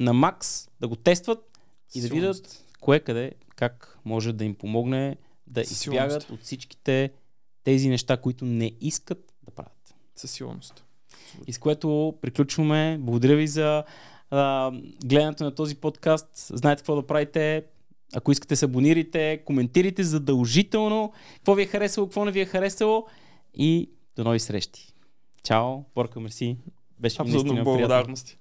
на макс, да го тестват и да видят кое къде, как може да им помогне да Със избягат сигурност. от всичките тези неща, които не искат да правят. Със сигурност. И с което приключваме. Благодаря ви за а, гледането на този подкаст. Знаете какво да правите. Ако искате се абонирайте, коментирайте задължително какво ви е харесало, какво не ви е харесало и до нови срещи. Чао, Борка, мерси. Беше Абсолютно благодарности.